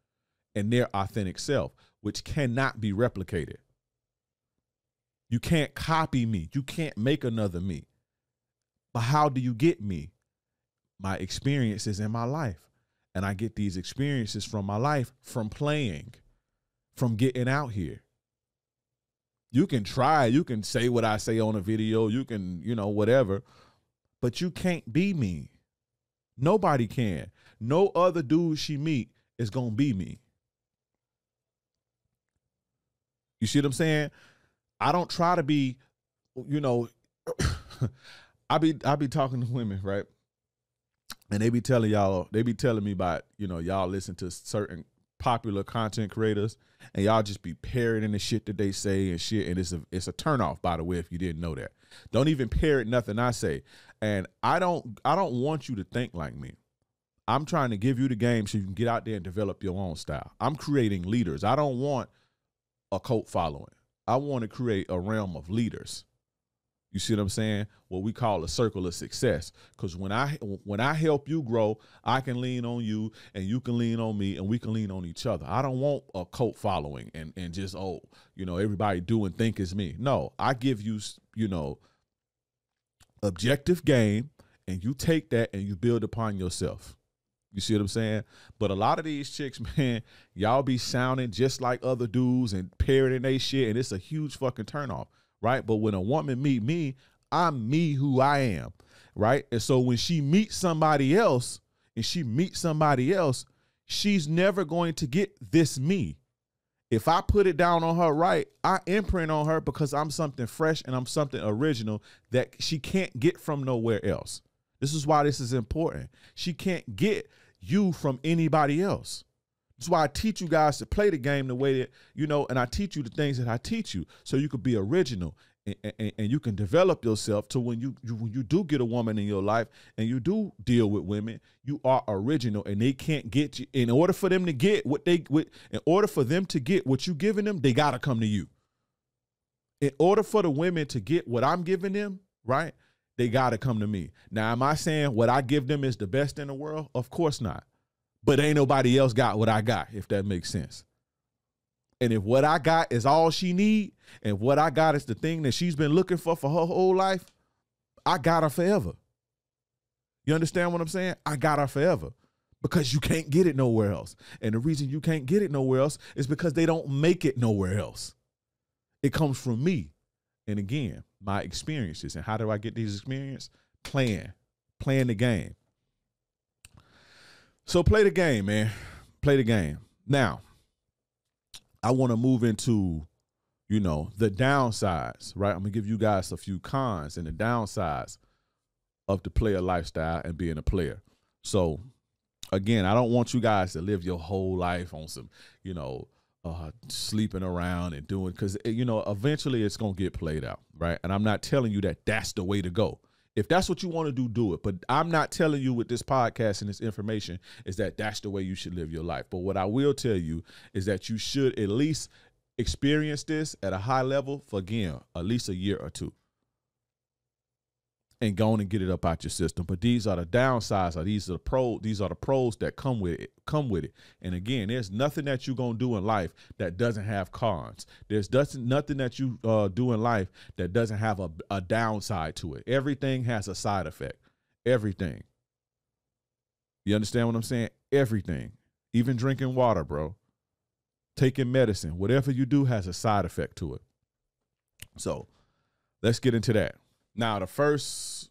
and their authentic self, which cannot be replicated. You can't copy me. You can't make another me. But how do you get me? My experiences in my life. And I get these experiences from my life from playing, from getting out here. You can try, you can say what I say on a video, you can, you know, whatever, but you can't be me. Nobody can. No other dude she meet is to be me. You see what I'm saying? I don't try to be, you know, I be I be talking to women, right? And they be telling y'all, they be telling me about, you know, y'all listen to certain popular content creators and y'all just be parroting the shit that they say and shit. And it's a it's a turnoff, by the way, if you didn't know that. Don't even parrot nothing I say. And I don't I don't want you to think like me. I'm trying to give you the game so you can get out there and develop your own style. I'm creating leaders. I don't want a cult following. I want to create a realm of leaders. You see what I'm saying? What we call a circle of success. Because when I when I help you grow, I can lean on you, and you can lean on me, and we can lean on each other. I don't want a cult following and and just oh, you know, everybody do and think is me. No, I give you you know objective game, and you take that and you build upon yourself. You see what I'm saying? But a lot of these chicks, man, y'all be sounding just like other dudes and parroting they shit, and it's a huge fucking turnoff right? But when a woman meet me, I'm me who I am, right? And so when she meets somebody else and she meets somebody else, she's never going to get this me. If I put it down on her right, I imprint on her because I'm something fresh and I'm something original that she can't get from nowhere else. This is why this is important. She can't get you from anybody else. That's why I teach you guys to play the game the way that, you know, and I teach you the things that I teach you so you could be original and, and, and you can develop yourself to when you, you when you do get a woman in your life and you do deal with women, you are original and they can't get you. In order for them to get what they with, in order for them to get what you giving them, they gotta come to you. In order for the women to get what I'm giving them, right? They gotta come to me. Now, am I saying what I give them is the best in the world? Of course not. But ain't nobody else got what I got, if that makes sense. And if what I got is all she need, and what I got is the thing that she's been looking for for her whole life, I got her forever. You understand what I'm saying? I got her forever because you can't get it nowhere else. And the reason you can't get it nowhere else is because they don't make it nowhere else. It comes from me. And again, my experiences. And how do I get these experiences? Playing, playing the game. So play the game, man. Play the game. Now, I want to move into, you know, the downsides, right? I'm gonna give you guys a few cons and the downsides of the player lifestyle and being a player. So, again, I don't want you guys to live your whole life on some, you know, uh, sleeping around and doing because you know eventually it's gonna get played out, right? And I'm not telling you that that's the way to go. If that's what you want to do, do it. But I'm not telling you with this podcast and this information is that that's the way you should live your life. But what I will tell you is that you should at least experience this at a high level for again at least a year or two and go and get it up out your system. But these are the downsides. Or these are the pros. These are the pros that come with it. Come with it. And again, there's nothing that you're gonna do in life that doesn't have cons. There's nothing nothing that you uh, do in life that doesn't have a, a downside to it. Everything has a side effect. Everything. You understand what I'm saying? Everything. Even drinking water, bro. Taking medicine, whatever you do has a side effect to it. So let's get into that. Now, the first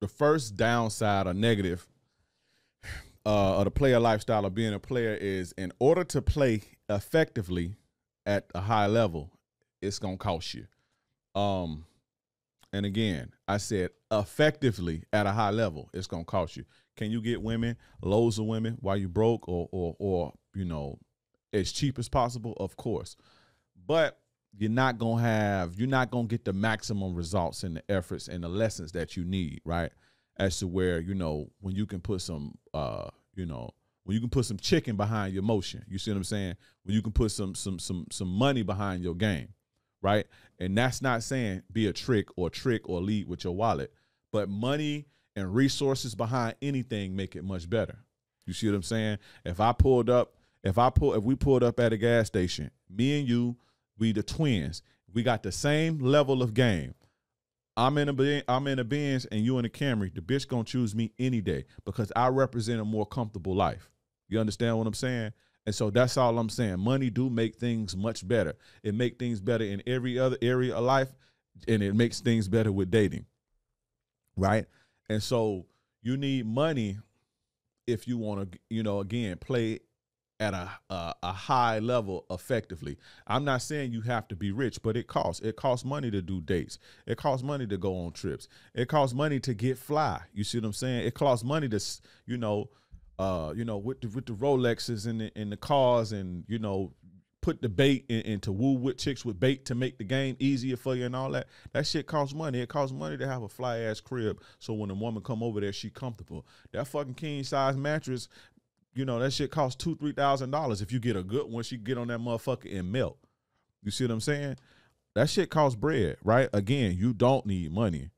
the first downside or negative uh, of the player lifestyle of being a player is in order to play effectively at a high level, it's gonna cost you. Um, and again, I said effectively at a high level, it's gonna cost you. Can you get women, loads of women, while you broke or or or you know, as cheap as possible? Of course, but you're not gonna have you're not gonna get the maximum results and the efforts and the lessons that you need right? As to where you know when you can put some uh you know when you can put some chicken behind your motion you see what i'm saying? When you can put some some some some money behind your game right? And that's not saying be a trick or trick or lead with your wallet but money and resources behind anything make it much better. You see what i'm saying? If i pulled up if i pull if we pulled up at a gas station me and you we the twins. We got the same level of game. I'm in a I'm in a Benz and you in a Camry. The bitch gonna choose me any day because I represent a more comfortable life. You understand what I'm saying? And so that's all I'm saying. Money do make things much better. It make things better in every other area of life, and it makes things better with dating. Right? And so you need money if you want to, you know, again, play at a, a, a high level effectively. I'm not saying you have to be rich, but it costs. It costs money to do dates. It costs money to go on trips. It costs money to get fly. You see what I'm saying? It costs money to you know, uh, you know, with the, with the Rolexes and the, and the cars and you know, put the bait in, into woo with chicks with bait to make the game easier for you and all that. That shit costs money. It costs money to have a fly ass crib so when a woman come over there, she comfortable. That fucking king size mattress you know, that shit costs two, three thousand dollars. If you get a good one, she get on that motherfucker and melt. You see what I'm saying? That shit costs bread, right? Again, you don't need money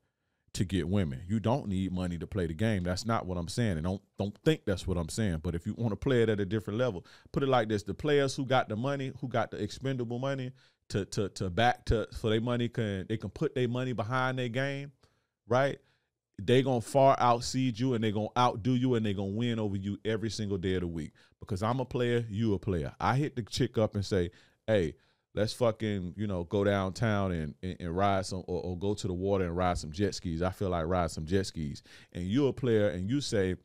to get women. You don't need money to play the game. That's not what I'm saying. And don't don't think that's what I'm saying. But if you want to play it at a different level, put it like this. The players who got the money, who got the expendable money to to to back to for their money can they can put their money behind their game, right? They gonna far outseed you and they gonna outdo you and they gonna win over you every single day of the week. Because I'm a player, you a player. I hit the chick up and say, hey, let's fucking, you know, go downtown and, and, and ride some or, or, go to the water and ride some jet skis. I feel like ride some jet skis. And you're a player and you say,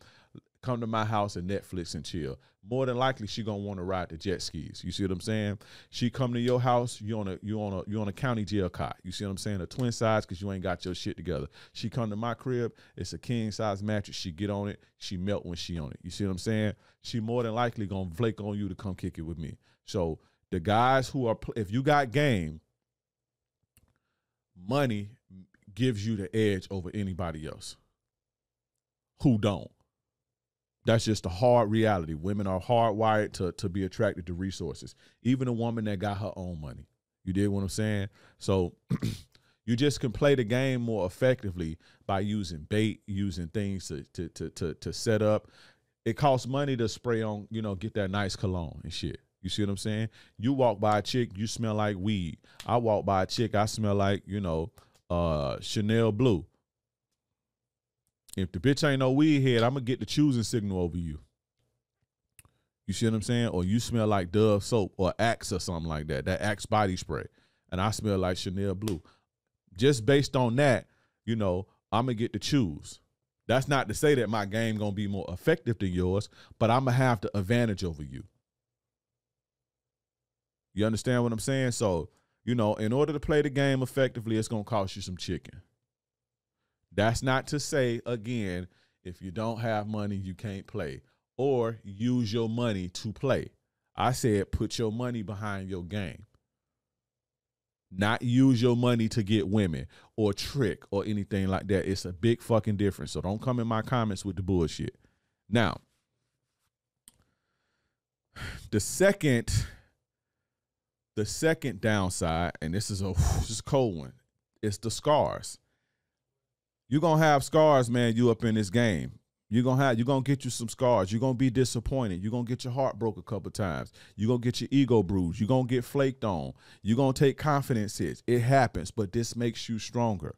come to my house and Netflix and chill. More than likely, she gonna want to ride the jet skis. You see what I'm saying? She come to your house, you on a you on a you on a county jail cot. You see what I'm saying? A twin size because you ain't got your shit together. She come to my crib, it's a king size mattress. She get on it, she melt when she on it. You see what I'm saying? She more than likely gonna flake on you to come kick it with me. So the guys who are if you got game, money gives you the edge over anybody else who don't. That's just a hard reality. Women are hardwired to to be attracted to resources. Even a woman that got her own money. You did what I'm saying? So you just can play the game more effectively by using bait, using things to to to to, to set up. It costs money to spray on, you know, get that nice cologne and shit. You see what I'm saying? You walk by a chick, you smell like weed. I walk by a chick, I smell like, you know, uh Chanel blue. If the bitch ain't no weed head, I'm gonna get the choosing signal over you. You see what I'm saying? Or you smell like Dove soap or Axe or something like that. That Axe body spray. And I smell like Chanel blue. Just based on that, you know, I'm gonna get to choose. That's not to say that my game gonna be more effective than yours, but I'm gonna have the advantage over you. You understand what I'm saying? So, you know, in order to play the game effectively, it's gonna cost you some chicken. That's not to say, again, if you don't have money, you can't play or use your money to play. I said put your money behind your game. Not use your money to get women or trick or anything like that. It's a big fucking difference. So don't come in my comments with the bullshit. Now, the second the second downside, and this is a this is a cold one, it's the scars you're gonna have scars, man. You up in this game. You're gonna have you're gonna get you some scars. You're gonna be disappointed. You're gonna get your heart broke a couple times. You're gonna get your ego bruised. You're gonna get flaked on. You're gonna take confidence hits. It happens, but this makes you stronger.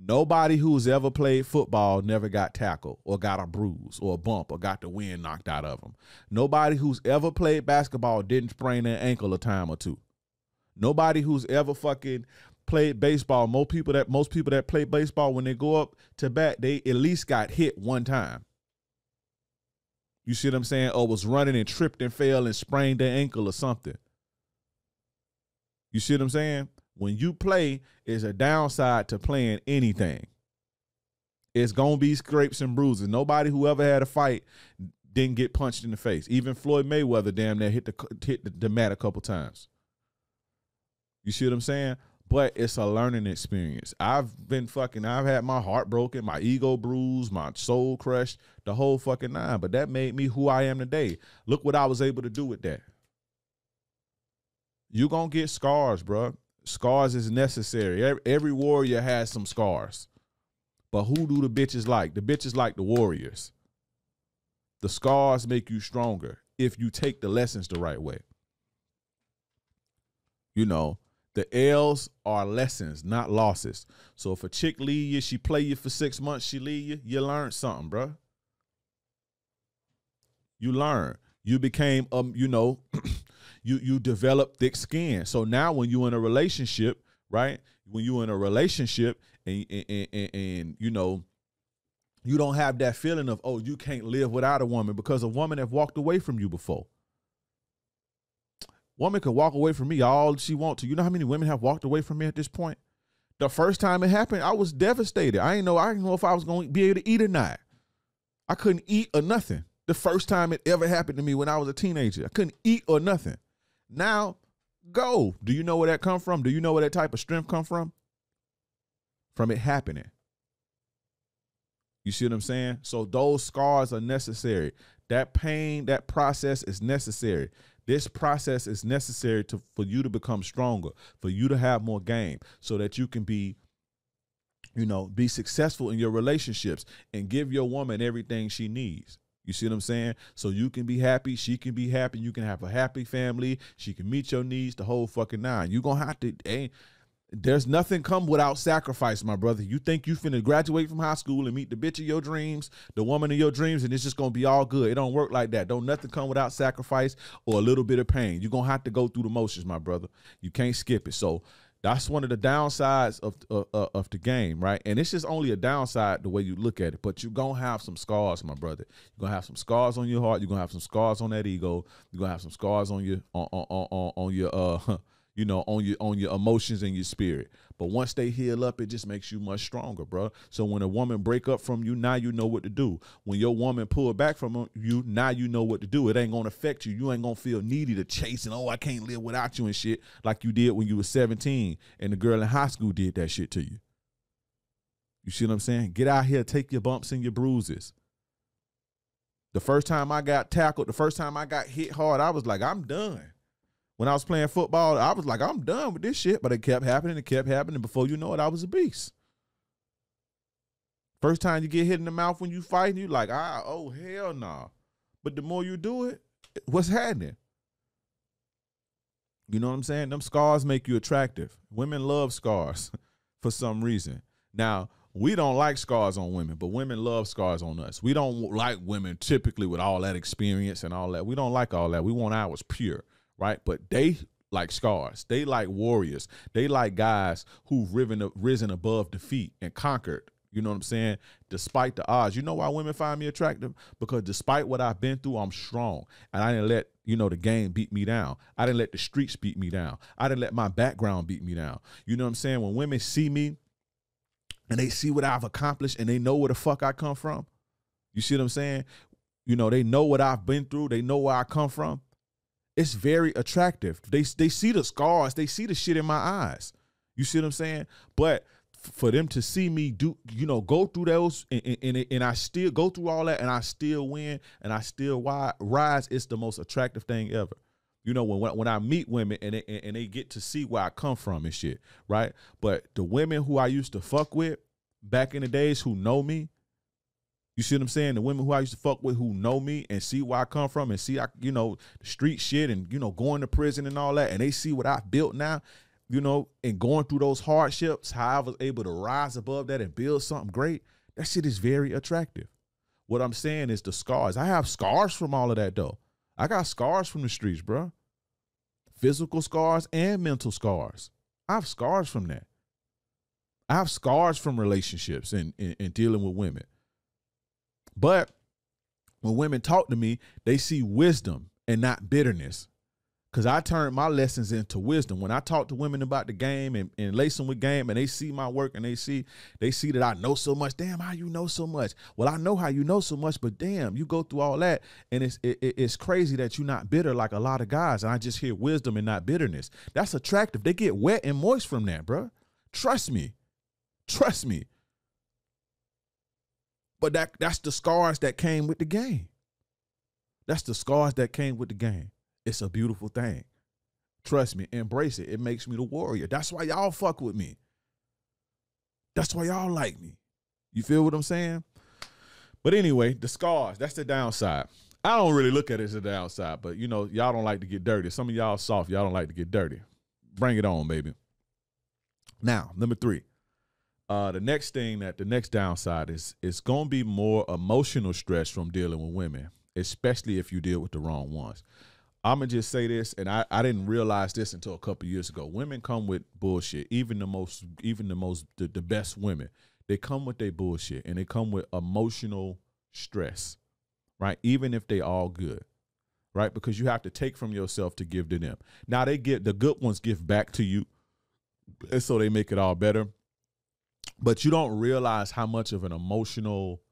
Nobody who's ever played football never got tackled or got a bruise or a bump or got the wind knocked out of them. Nobody who's ever played basketball didn't sprain their ankle a time or two. Nobody who's ever fucking played baseball, most people that most people that play baseball when they go up to bat, they at least got hit one time. You see what I'm saying? Or was running and tripped and fell and sprained their ankle or something. You see what I'm saying? When you play, is a downside to playing anything. It's gonna be scrapes and bruises. Nobody who ever had a fight didn't get punched in the face. Even Floyd Mayweather damn near hit the hit the, the mat a couple times. You see what I'm saying? But it's a learning experience. I've been fucking, I've had my heart broken, my ego bruised, my soul crushed, the whole fucking nine. But that made me who I am today. Look what I was able to do with that. You're going to get scars, bro. Scars is necessary. Every, warrior has some scars. But who do the bitches like? The bitches like the warriors. The scars make you stronger if you take the lessons the right way. You know, the L's are lessons, not losses. So if a chick leave you, she play you for six months, she leave you, you learned something, bro. You learn. You became um, you know, you you develop thick skin. So now when you in a relationship, right? When you in a relationship and and, and, and you know, you don't have that feeling of oh you can't live without a woman because a woman have walked away from you before. Woman could walk away from me all she want to. You know how many women have walked away from me at this point? The first time it happened, I was devastated. I didn't know. I didn't know if I was going to be able to eat or not. I couldn't eat or nothing. The first time it ever happened to me when I was a teenager, I couldn't eat or nothing. Now, go. Do you know where that come from? Do you know where that type of strength come from? From it happening. You see what I'm saying? So those scars are necessary. That pain, that process is necessary. This process is necessary to for you to become stronger, for you to have more game, so that you can be, you know, be successful in your relationships and give your woman everything she needs. You see what I'm saying? So you can be happy, she can be happy, you can have a happy family, she can meet your needs, the whole fucking nine. You're gonna have to ain't there's nothing come without sacrifice, my brother. You think you finna graduate from high school and meet the bitch of your dreams, the woman of your dreams, and it's just gonna be all good. It don't work like that. Don't nothing come without sacrifice or a little bit of pain. You're gonna have to go through the motions, my brother. You can't skip it. So that's one of the downsides of uh, uh, of the game, right? And it's just only a downside the way you look at it. But you're gonna have some scars, my brother. You're gonna have some scars on your heart. You're gonna have some scars on that ego. You're gonna have some scars on your on on on, on your uh you know, on your on your emotions and your spirit. But once they heal up, it just makes you much stronger, bro. So when a woman break up from you, now you know what to do. When your woman pull back from you, now you know what to do. It ain't gonna affect you. You ain't gonna feel needy to chase and oh, I can't live without you and shit like you did when you were 17 and the girl in high school did that shit to you. You see what I'm saying? Get out here, take your bumps and your bruises. The first time I got tackled, the first time I got hit hard, I was like, I'm done when I was playing football, I was like, I'm done with this shit. But it kept happening. It kept happening. Before you know it, I was a beast. First time you get hit in the mouth when you fighting, you like, ah, oh hell no. Nah. But the more you do it, what's happening? You know what I'm saying? Them scars make you attractive. Women love scars for some reason. Now, we don't like scars on women, but women love scars on us. We don't like women typically with all that experience and all that. We don't like all that. We want ours pure right? But they like scars. They like warriors. They like guys who've risen, risen above defeat and conquered. You know what I'm saying? Despite the odds. You know why women find me attractive? Because despite what I've been through, I'm strong. And I didn't let, you know, the game beat me down. I didn't let the streets beat me down. I didn't let my background beat me down. You know what I'm saying? When women see me and they see what I've accomplished and they know where the fuck I come from, you see what I'm saying? You know, they know what I've been through. They know where I come from it's very attractive. They they see the scars, they see the shit in my eyes. You see what I'm saying? But for them to see me do, you know, go through those and, and, and I still go through all that and I still win and I still rise, it's the most attractive thing ever. You know, when when I meet women and they, and they get to see where I come from and shit, right? But the women who I used to fuck with back in the days who know me, you see what I'm saying? The women who I used to fuck with who know me and see where I come from and see I, you know, the street shit and you know, going to prison and all that, and they see what I've built now, you know, and going through those hardships, how I was able to rise above that and build something great. That shit is very attractive. What I'm saying is the scars. I have scars from all of that though. I got scars from the streets, bro. Physical scars and mental scars. I have scars from that. I have scars from relationships and, and, and dealing with women. But when women talk to me, they see wisdom and not bitterness. Cause I turn my lessons into wisdom. When I talk to women about the game and, and lace them with game and they see my work and they see they see that I know so much. Damn, how you know so much? Well, I know how you know so much, but damn, you go through all that and it's it, it's crazy that you're not bitter like a lot of guys. And I just hear wisdom and not bitterness. That's attractive. They get wet and moist from that, bro. Trust me. Trust me. But that that's the scars that came with the game. That's the scars that came with the game. It's a beautiful thing. Trust me, embrace it. It makes me the warrior. That's why y'all fuck with me. That's why y'all like me. You feel what I'm saying? But anyway, the scars, that's the downside. I don't really look at it as a downside, but you know, y'all don't like to get dirty. Some of y'all soft, y'all don't like to get dirty. Bring it on, baby. Now, number three, uh, the next thing that the next downside is it's going to be more emotional stress from dealing with women, especially if you deal with the wrong ones. I'm gonna just say this, and I, I didn't realize this until a couple years ago. Women come with bullshit. Even the most, even the most, the, the best women, they come with their bullshit, and they come with emotional stress, right? Even if they all good, right? Because you have to take from yourself to give to them. Now they get the good ones give back to you, and so they make it all better but you don't realize how much of an emotional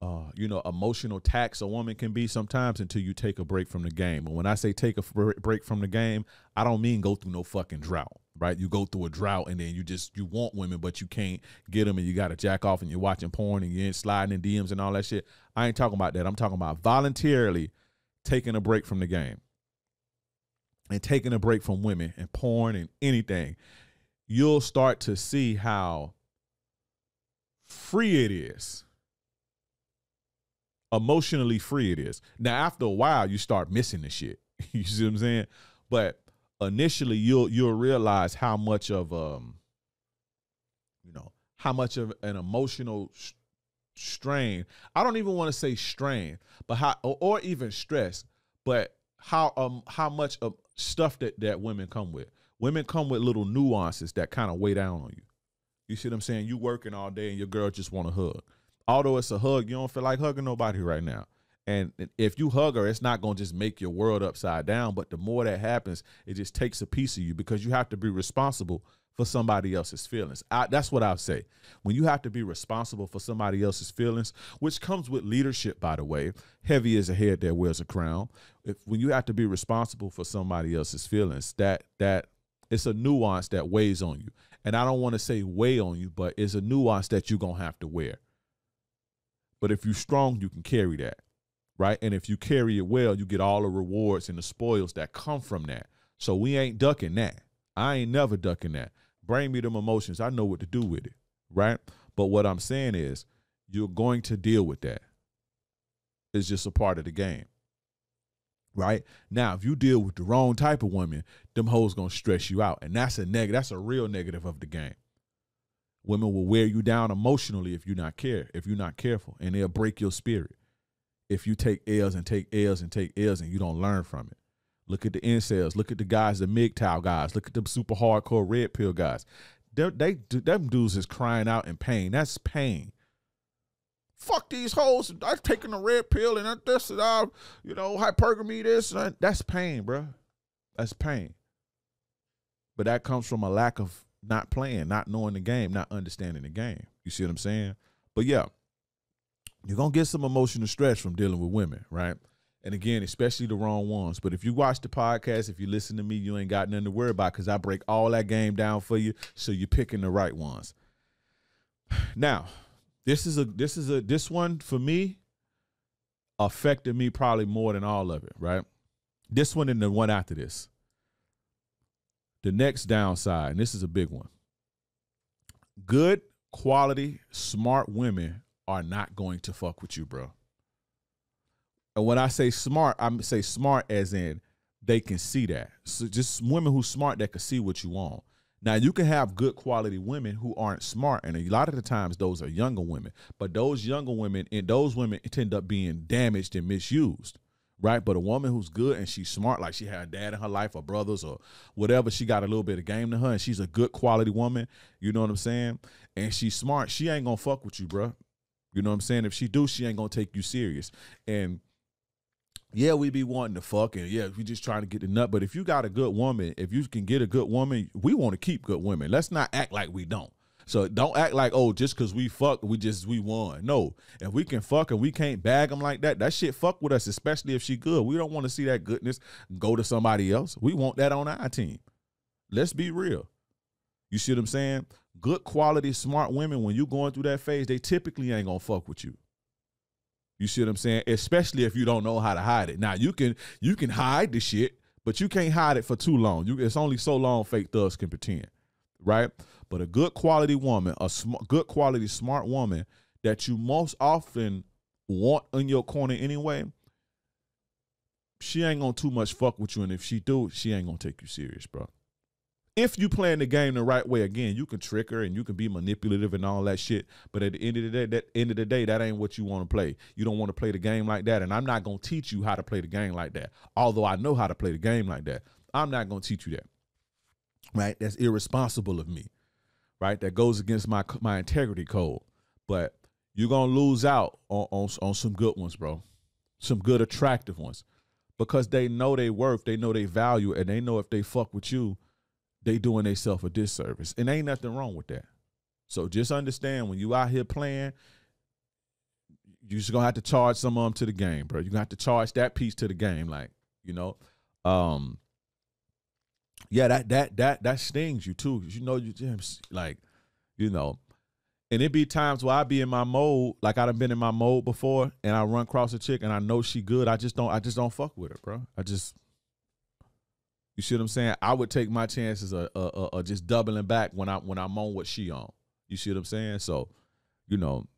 uh, you know, emotional tax a woman can be sometimes until you take a break from the game. And when I say take a break from the game, I don't mean go through no fucking drought, right? You go through a drought and then you just you want women, but you can't get them, and you got to jack off, and you're watching porn, and you're sliding in DMs and all that shit. I ain't talking about that. I'm talking about voluntarily taking a break from the game and taking a break from women and porn and anything. You'll start to see how free it is. Emotionally free it is. Now, after a while, you start missing the shit. you see what I'm saying? But initially, you'll you'll realize how much of um, you know, how much of an emotional strain. I don't even want to say strain, but how or, or even stress, but how um how much of stuff that that women come with. Women come with little nuances that kind of weigh down on you. You see what I'm saying? You working all day and your girl just want a hug. Although it's a hug, you don't feel like hugging nobody right now. And if you hug her, it's not gonna just make your world upside down. But the more that happens, it just takes a piece of you because you have to be responsible for somebody else's feelings. I, that's what I'll say. When you have to be responsible for somebody else's feelings, which comes with leadership, by the way, heavy is a head that wears a crown. If when you have to be responsible for somebody else's feelings, that that it's a nuance that weighs on you. And I don't want to say weigh on you, but it's a nuance that you're gonna have to wear. But if you're strong, you can carry that. Right. And if you carry it well, you get all the rewards and the spoils that come from that. So we ain't ducking that. I ain't never ducking that. Bring me them emotions. I know what to do with it. Right. But what I'm saying is, you're going to deal with that. It's just a part of the game. Right now, if you deal with the wrong type of woman, them hoes gonna stress you out, and that's a negative. That's a real negative of the game. Women will wear you down emotionally if you're not care, if you're not careful, and they'll break your spirit if you take L's and take L's and take L's and you don't learn from it. Look at the incels. Look at the guys, the MGTOW guys. Look at the super hardcore red pill guys. They're, they them dudes is crying out in pain. That's pain. Fuck these hoes. I'm taking a red pill and this and I, you know, hypergamy. This and that's pain, bro. That's pain. But that comes from a lack of not playing, not knowing the game, not understanding the game. You see what I'm saying? But yeah, you're gonna get some emotional stress from dealing with women, right? And again, especially the wrong ones. But if you watch the podcast, if you listen to me, you ain't got nothing to worry about because I break all that game down for you, so you're picking the right ones. Now, this is a this is a this one for me affected me probably more than all of it, right? This one and the one after this. The next downside, and this is a big one. Good quality, smart women are not going to fuck with you, bro. And when I say smart, I say smart as in they can see that. So just women who smart that can see what you want. Now you can have good quality women who aren't smart, and a lot of the times those are younger women. But those younger women and those women tend up being damaged and misused, right? But a woman who's good and she's smart, like she had a dad in her life or brothers or whatever, she got a little bit of game to her, and she's a good quality woman. You know what I'm saying? And she's smart. She ain't gonna fuck with you, bro. You know what I'm saying? If she do, she ain't gonna take you serious. And yeah, we be wanting to fuck and yeah, we just trying to get the nut. But if you got a good woman, if you can get a good woman, we want to keep good women. Let's not act like we don't. So don't act like oh, just because we fuck, we just we won. No, if we can fuck and we can't bag them like that, that shit fuck with us, especially if she good. We don't want to see that goodness go to somebody else. We want that on our team. Let's be real. You see what I'm saying? Good quality, smart women. When you going through that phase, they typically ain't gonna fuck with you. You see what I'm saying? Especially if you don't know how to hide it. Now you can you can hide the shit, but you can't hide it for too long. You it's only so long fake thugs can pretend, right? But a good quality woman, a sm- good quality smart woman that you most often want in your corner anyway, she ain't gonna too much fuck with you, and if she do, she ain't gonna take you serious, bro if you playing the game the right way, again, you can trick her and you can be manipulative and all that shit. But at the end of the day, that end of the day, that ain't what you want to play. You don't want to play the game like that. And I'm not gonna teach you how to play the game like that. Although I know how to play the game like that, I'm not gonna teach you that. Right? That's irresponsible of me. Right? That goes against my my integrity code. But you're gonna lose out on, on, on some good ones, bro. Some good attractive ones. Because they know they worth, they know they value, and they know if they fuck with you, they doing themselves a disservice. And ain't nothing wrong with that. So just understand when you out here playing, you just gonna have to charge some of them to the game, bro. You have to charge that piece to the game, like you know. Um, yeah, that that that that stings you too, you know you like, you know, and it be times where I be in my mode, like I done been in my mode before, and I run across a chick and I know she good. I just don't, I just don't fuck with her, bro. I just you see what I'm saying? I would take my chances of, of, of, just doubling back when I when I'm on what she on. You see what I'm saying? So, you know,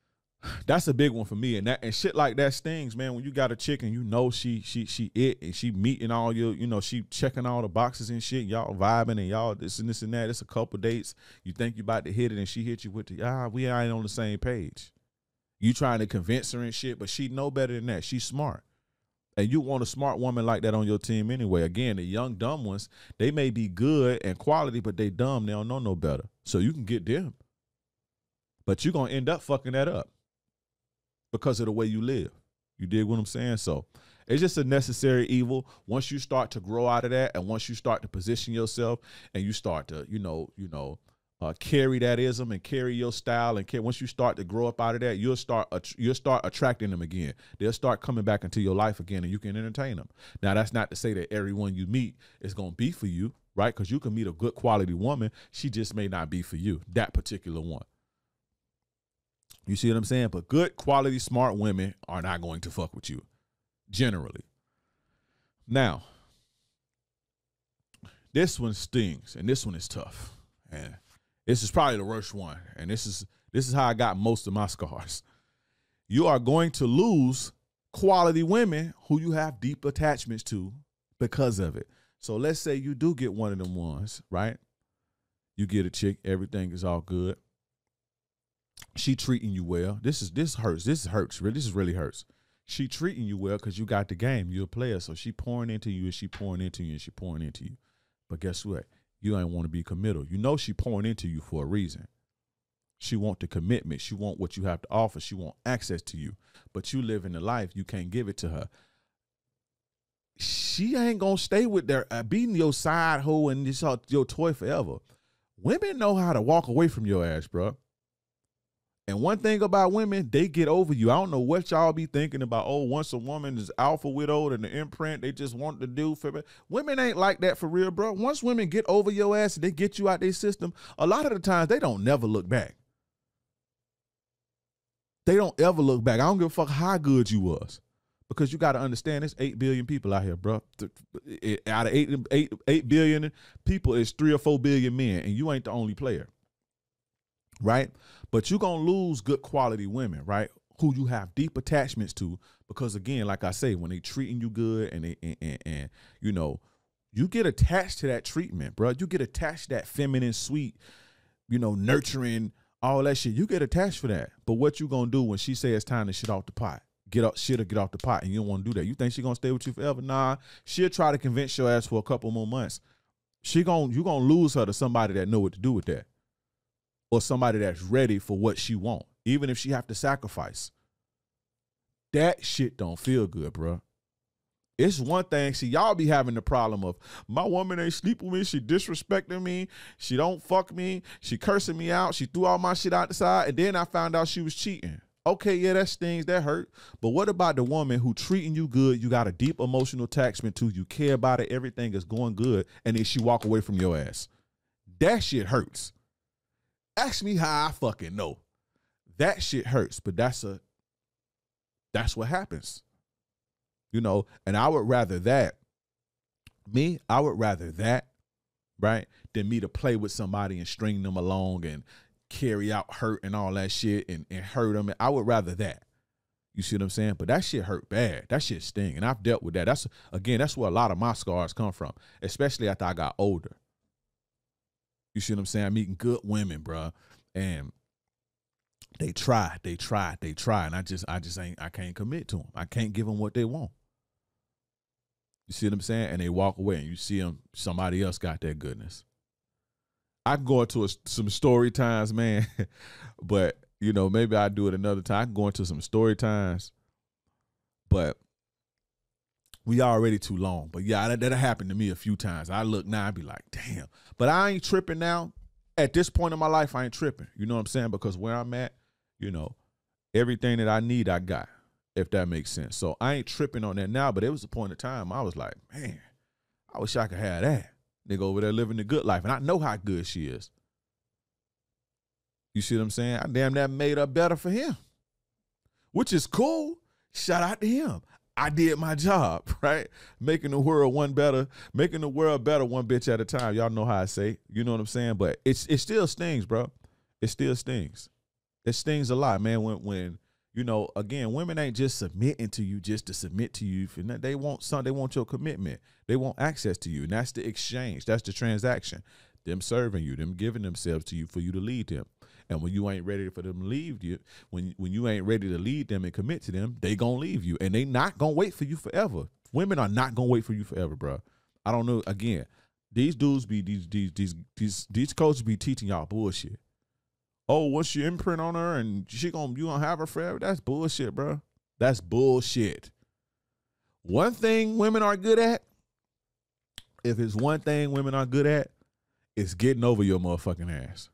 that's a big one for me. And that and shit like that stings, man. When you got a chick and you know she she she it and she meeting all your, you know, she checking all the boxes and shit. Y'all vibing and y'all this and this and that. It's a couple dates. You think you about to hit it and she hit you with the ah, we ain't on the same page. You trying to convince her and shit, but she know better than that. She's smart. And you want a smart woman like that on your team anyway. Again, the young dumb ones, they may be good and quality, but they dumb. They don't know no better. So you can get them. But you're gonna end up fucking that up because of the way you live. You dig what I'm saying? So it's just a necessary evil. Once you start to grow out of that, and once you start to position yourself, and you start to, you know, you know, uh, carry that ism and carry your style, and carry, once you start to grow up out of that, you'll start you'll start attracting them again. They'll start coming back into your life again, and you can entertain them. Now, that's not to say that everyone you meet is gonna be for you, right? Because you can meet a good quality woman, she just may not be for you. That particular one. You see what I'm saying? But good quality, smart women are not going to fuck with you, generally. Now, this one stings, and this one is tough. And this is probably the worst one. And this is this is how I got most of my scars. You are going to lose quality women who you have deep attachments to because of it. So let's say you do get one of them ones, right? You get a chick, everything is all good she treating you well. This is this hurts. This hurts. Really, this is really hurts. She treating you well because you got the game. You're a player, so she pouring into you and she pouring into you and she pouring into you. But guess what? You ain't want to be committal. You know she pouring into you for a reason. She want the commitment. She want what you have to offer. She want access to you. But you live in the life you can't give it to her. She ain't gonna stay with their uh, beating your side hoe and your toy forever. Women know how to walk away from your ass, bro. And one thing about women, they get over you. I don't know what y'all be thinking about. Oh, once a woman is alpha widowed and the imprint, they just want to do for me. Women ain't like that for real, bro. Once women get over your ass and they get you out their system, a lot of the times they don't never look back. They don't ever look back. I don't give a fuck how good you was. Because you got to understand, there's 8 billion people out here, bro. Eh, eh, out of 8, 8, 8 billion people, it's 3 or 4 billion men, and you ain't the only player right? But you're gonna lose good quality women, right? Who you have deep attachments to, because again, like I say, when they treating you good and they and, and, and you know, you get attached to that treatment, bro. You get attached to that feminine, sweet, you know, nurturing, all that shit. You get attached for that. But what you gonna do when she say it's time to shit off the pot? Get up, shit or get off the pot, and you don't want to do that. You think she gonna stay with you forever? Nah, she'll try to convince your ass for a couple more months. She gonna you gonna lose her to somebody that know what to do with that or somebody that's ready for what she want, even if she have to sacrifice. That shit don't feel good, bro. It's one thing. See, y'all be having the problem of my woman ain't sleep with me. She disrespecting me. She don't fuck me. She cursing me out. She threw all my shit out the side, and then I found out she was cheating. Okay, yeah, that stings, that hurt. But what about the woman who treating you good? You got a deep emotional attachment to. You care about it. Everything is going good, and then she walk away from your ass. That shit hurts. Ask me how I fucking know. That shit hurts, but that's a that's what happens. You know, and I would rather that. Me, I would rather that, right, than me to play with somebody and string them along and carry out hurt and all that shit and, and hurt them. I would rather that. You see what I'm saying? But that shit hurt bad. That shit sting. And I've dealt with that. That's again, that's where a lot of my scars come from, especially after I got older. You see what I'm saying? I'm meeting good women, bro, and they try, they try, they try, and I just, I just ain't, I can't commit to them. I can't give them what they want. You see what I'm saying? And they walk away, and you see them. Somebody else got that goodness. I can go into a, some story times, man, but you know maybe I do it another time. I can go into some story times, but we already too long. But yeah, that, that happened to me a few times. I look now, I be like, damn. But I ain't tripping now. At this point in my life, I ain't tripping. You know what I'm saying? Because where I'm at, you know, everything that I need, I got. If that makes sense. So I ain't tripping on that now. But it was a point of time I was like, man, I wish I could have that. Nigga over there living the good life. And I know how good she is. You see what I'm saying? I damn that made her better for him. Which is cool. Shout out to him. I did my job, right? Making the world one better, making the world better one bitch at a time. Y'all know how I say. You know what I'm saying? But it's it still stings, bro. It still stings. It stings a lot, man. When when you know, again, women ain't just submitting to you just to submit to you. They want some. They want your commitment. They want access to you, and that's the exchange. That's the transaction. Them serving you, them giving themselves to you for you to lead them. And when you ain't ready for them to leave you, when when you ain't ready to lead them and commit to them, they gonna leave you, and they not gonna wait for you forever. Women are not gonna wait for you forever, bro. I don't know. Again, these dudes be these these these these these coaches be teaching y'all bullshit. Oh, what's your imprint on her and she gonna you gonna have her forever? That's bullshit, bro. That's bullshit. One thing women are good at, if it's one thing women are good at, it's getting over your motherfucking ass.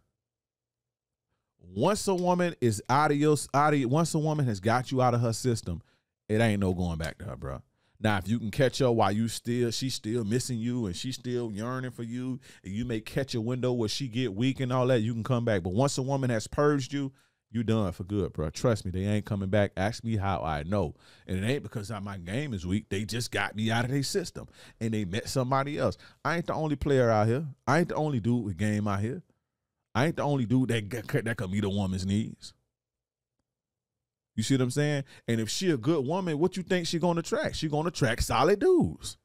Once a woman is out of your out of once a woman has got you out of her system, it ain't no going back to her, bro. Now, if you can catch her while you still she's still missing you and she's still yearning for you, and you may catch a window where she get weak and all that, you can come back. But once a woman has purged you, you done for good, bro. Trust me, they ain't coming back. Ask me how I know, and it ain't because my game is weak. They just got me out of their system, and they met somebody else. I ain't the only player out here. I ain't the only dude with game out here. I ain't the only dude that that can meet a woman's needs. You see what I'm saying? And if she a good woman, what you think she gonna attract? She gonna attract solid dudes.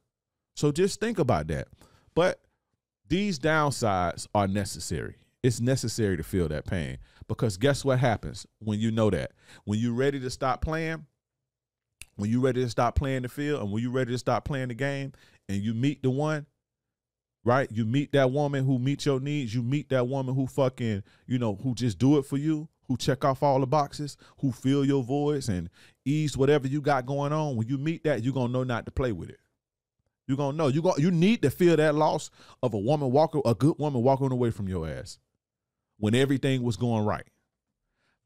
So just think about that. But these downsides are necessary. It's necessary to feel that pain because guess what happens when you know that? When you're ready to stop playing, when you're ready to stop playing the field, and when you're ready to stop playing the game, and you meet the one, right? You meet that woman who meets your needs. You meet that woman who fucking, you know, who just do it for you, who check off all the boxes, who fill your voids and ease whatever you got going on. When you meet that, you're gonna know not to play with it. You're gonna know. You go you need to feel that loss of a woman walking, a good woman walking away from your ass when everything was going right.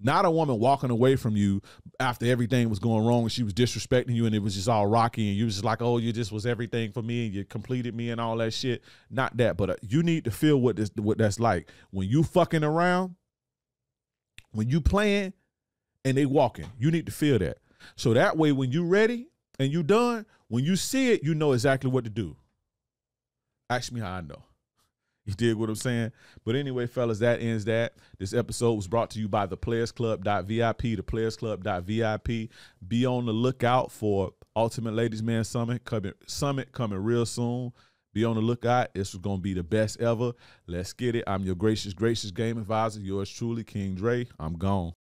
Not a woman walking away from you after everything was going wrong and she was disrespecting you and it was just all rocky and you was just like, oh, you just was everything for me and you completed me and all that shit. Not that, but uh, you need to feel what this what that's like when you fucking around, when you playing, and they walking. You need to feel that. So that way, when you ready and you done, when you see it, you know exactly what to do. Ask me how I know. You dig what I'm saying? But anyway, fellas, that ends that. This episode was brought to you by the Players Club.vip, the Players Club.vip. Be on the lookout for Ultimate Ladies Man Summit coming Summit coming real soon. Be on the lookout. This is gonna be the best ever. Let's get it. I'm your gracious, gracious game advisor. Yours truly, King Dre. I'm gone.